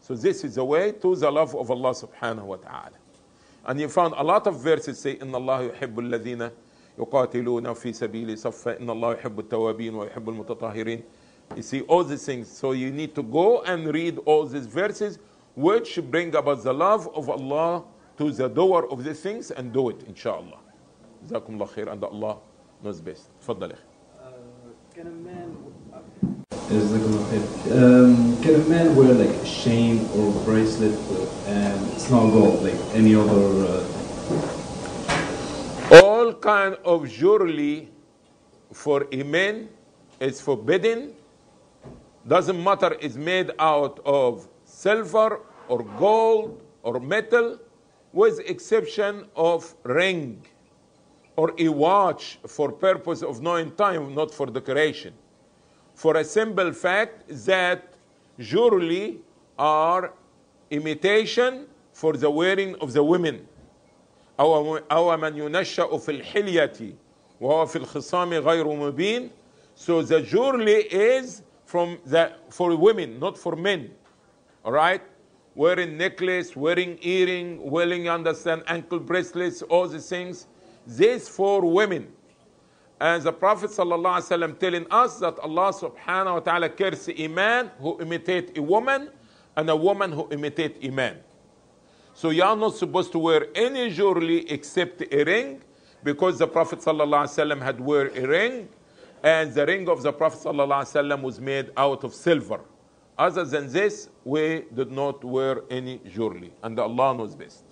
So this is the way to the love of Allah subhanahu wa ta'ala. And you found a lot of verses say, إن الله يحب الذين يقاتلون في سبيل صفا إن الله يحب التوابين ويحب المتطهرين. You see all these things. So you need to go and read all these verses which bring about the love of Allah to the doer of these things and do it, inshallah. جزاكم الله خير and Allah knows best. تفضل يا أخي. Can a man Khair. um, can a man wear like a chain or bracelet and it's not gold like any other? Uh, all kind of jewelry for a man is forbidden doesn't matter is made out of silver or gold or metal with exception of ring or a watch for purpose of knowing time not for decoration for a simple fact that jewelry are imitation for the wearing of the women أو أو من ينشأ في الحلية وهو في الخصام غير مبين so the jewelry is from the for women not for men all right wearing necklace wearing earring wearing you understand ankle bracelets all these things this for women and the Prophet ﷺ telling us that Allah subhanahu wa ta'ala cares a man who imitate a woman and a woman who imitate a man. So you are not supposed to wear any jewelry except a ring because the Prophet ﷺ had wear a ring and the ring of the Prophet ﷺ was made out of silver. Other than this, we did not wear any jewelry and Allah knows best.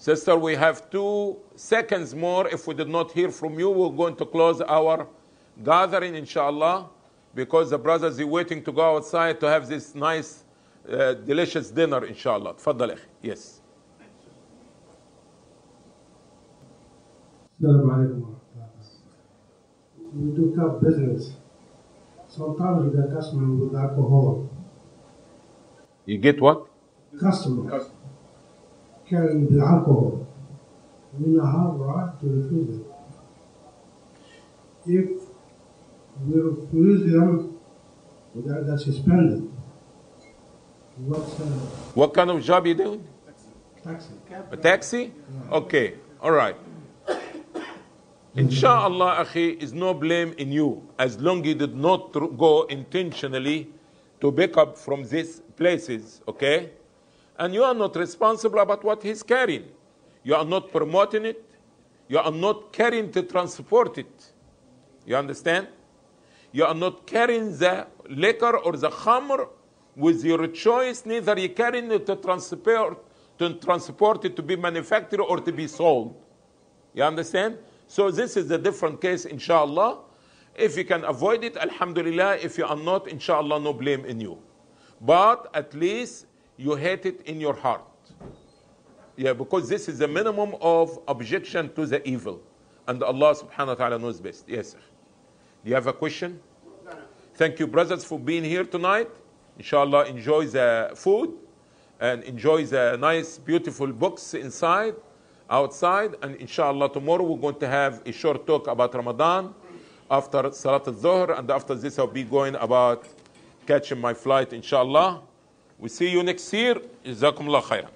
Sister, we have two seconds more. If we did not hear from you, we're going to close our gathering, inshallah, because the brothers are waiting to go outside to have this nice, uh, delicious dinner, inshallah. Tfaddal, Yes. We do tough business. Sometimes we get customers with alcohol. You get what? Customer. Customer carrying the alcohol. We know how right to refuse it. If we refuse them, that suspended. What's uh, What kind of job you doing? taxi? A taxi? Okay. All right. Inshallah, akhi, is no blame in you as long you did not go intentionally to pick up from these places, okay? And you are not responsible about what he's carrying. You are not promoting it. You are not carrying to transport it. You understand? You are not carrying the liquor or the khamr with your choice, neither you carrying it to transport, to transport it to be manufactured or to be sold. You understand? So this is a different case, inshallah. If you can avoid it, alhamdulillah. If you are not, inshallah, no blame in you. But at least you hate it in your heart. Yeah, because this is the minimum of objection to the evil. And Allah subhanahu wa ta'ala knows best. Yes, sir. Do you have a question? Thank you, brothers, for being here tonight. Inshallah, enjoy the food and enjoy the nice, beautiful books inside, outside. And inshallah, tomorrow we're going to have a short talk about Ramadan after Salat al-Dhuhr, and after this I'll be going about catching my flight, inshallah. We see you next year. Jazakumullah khairan.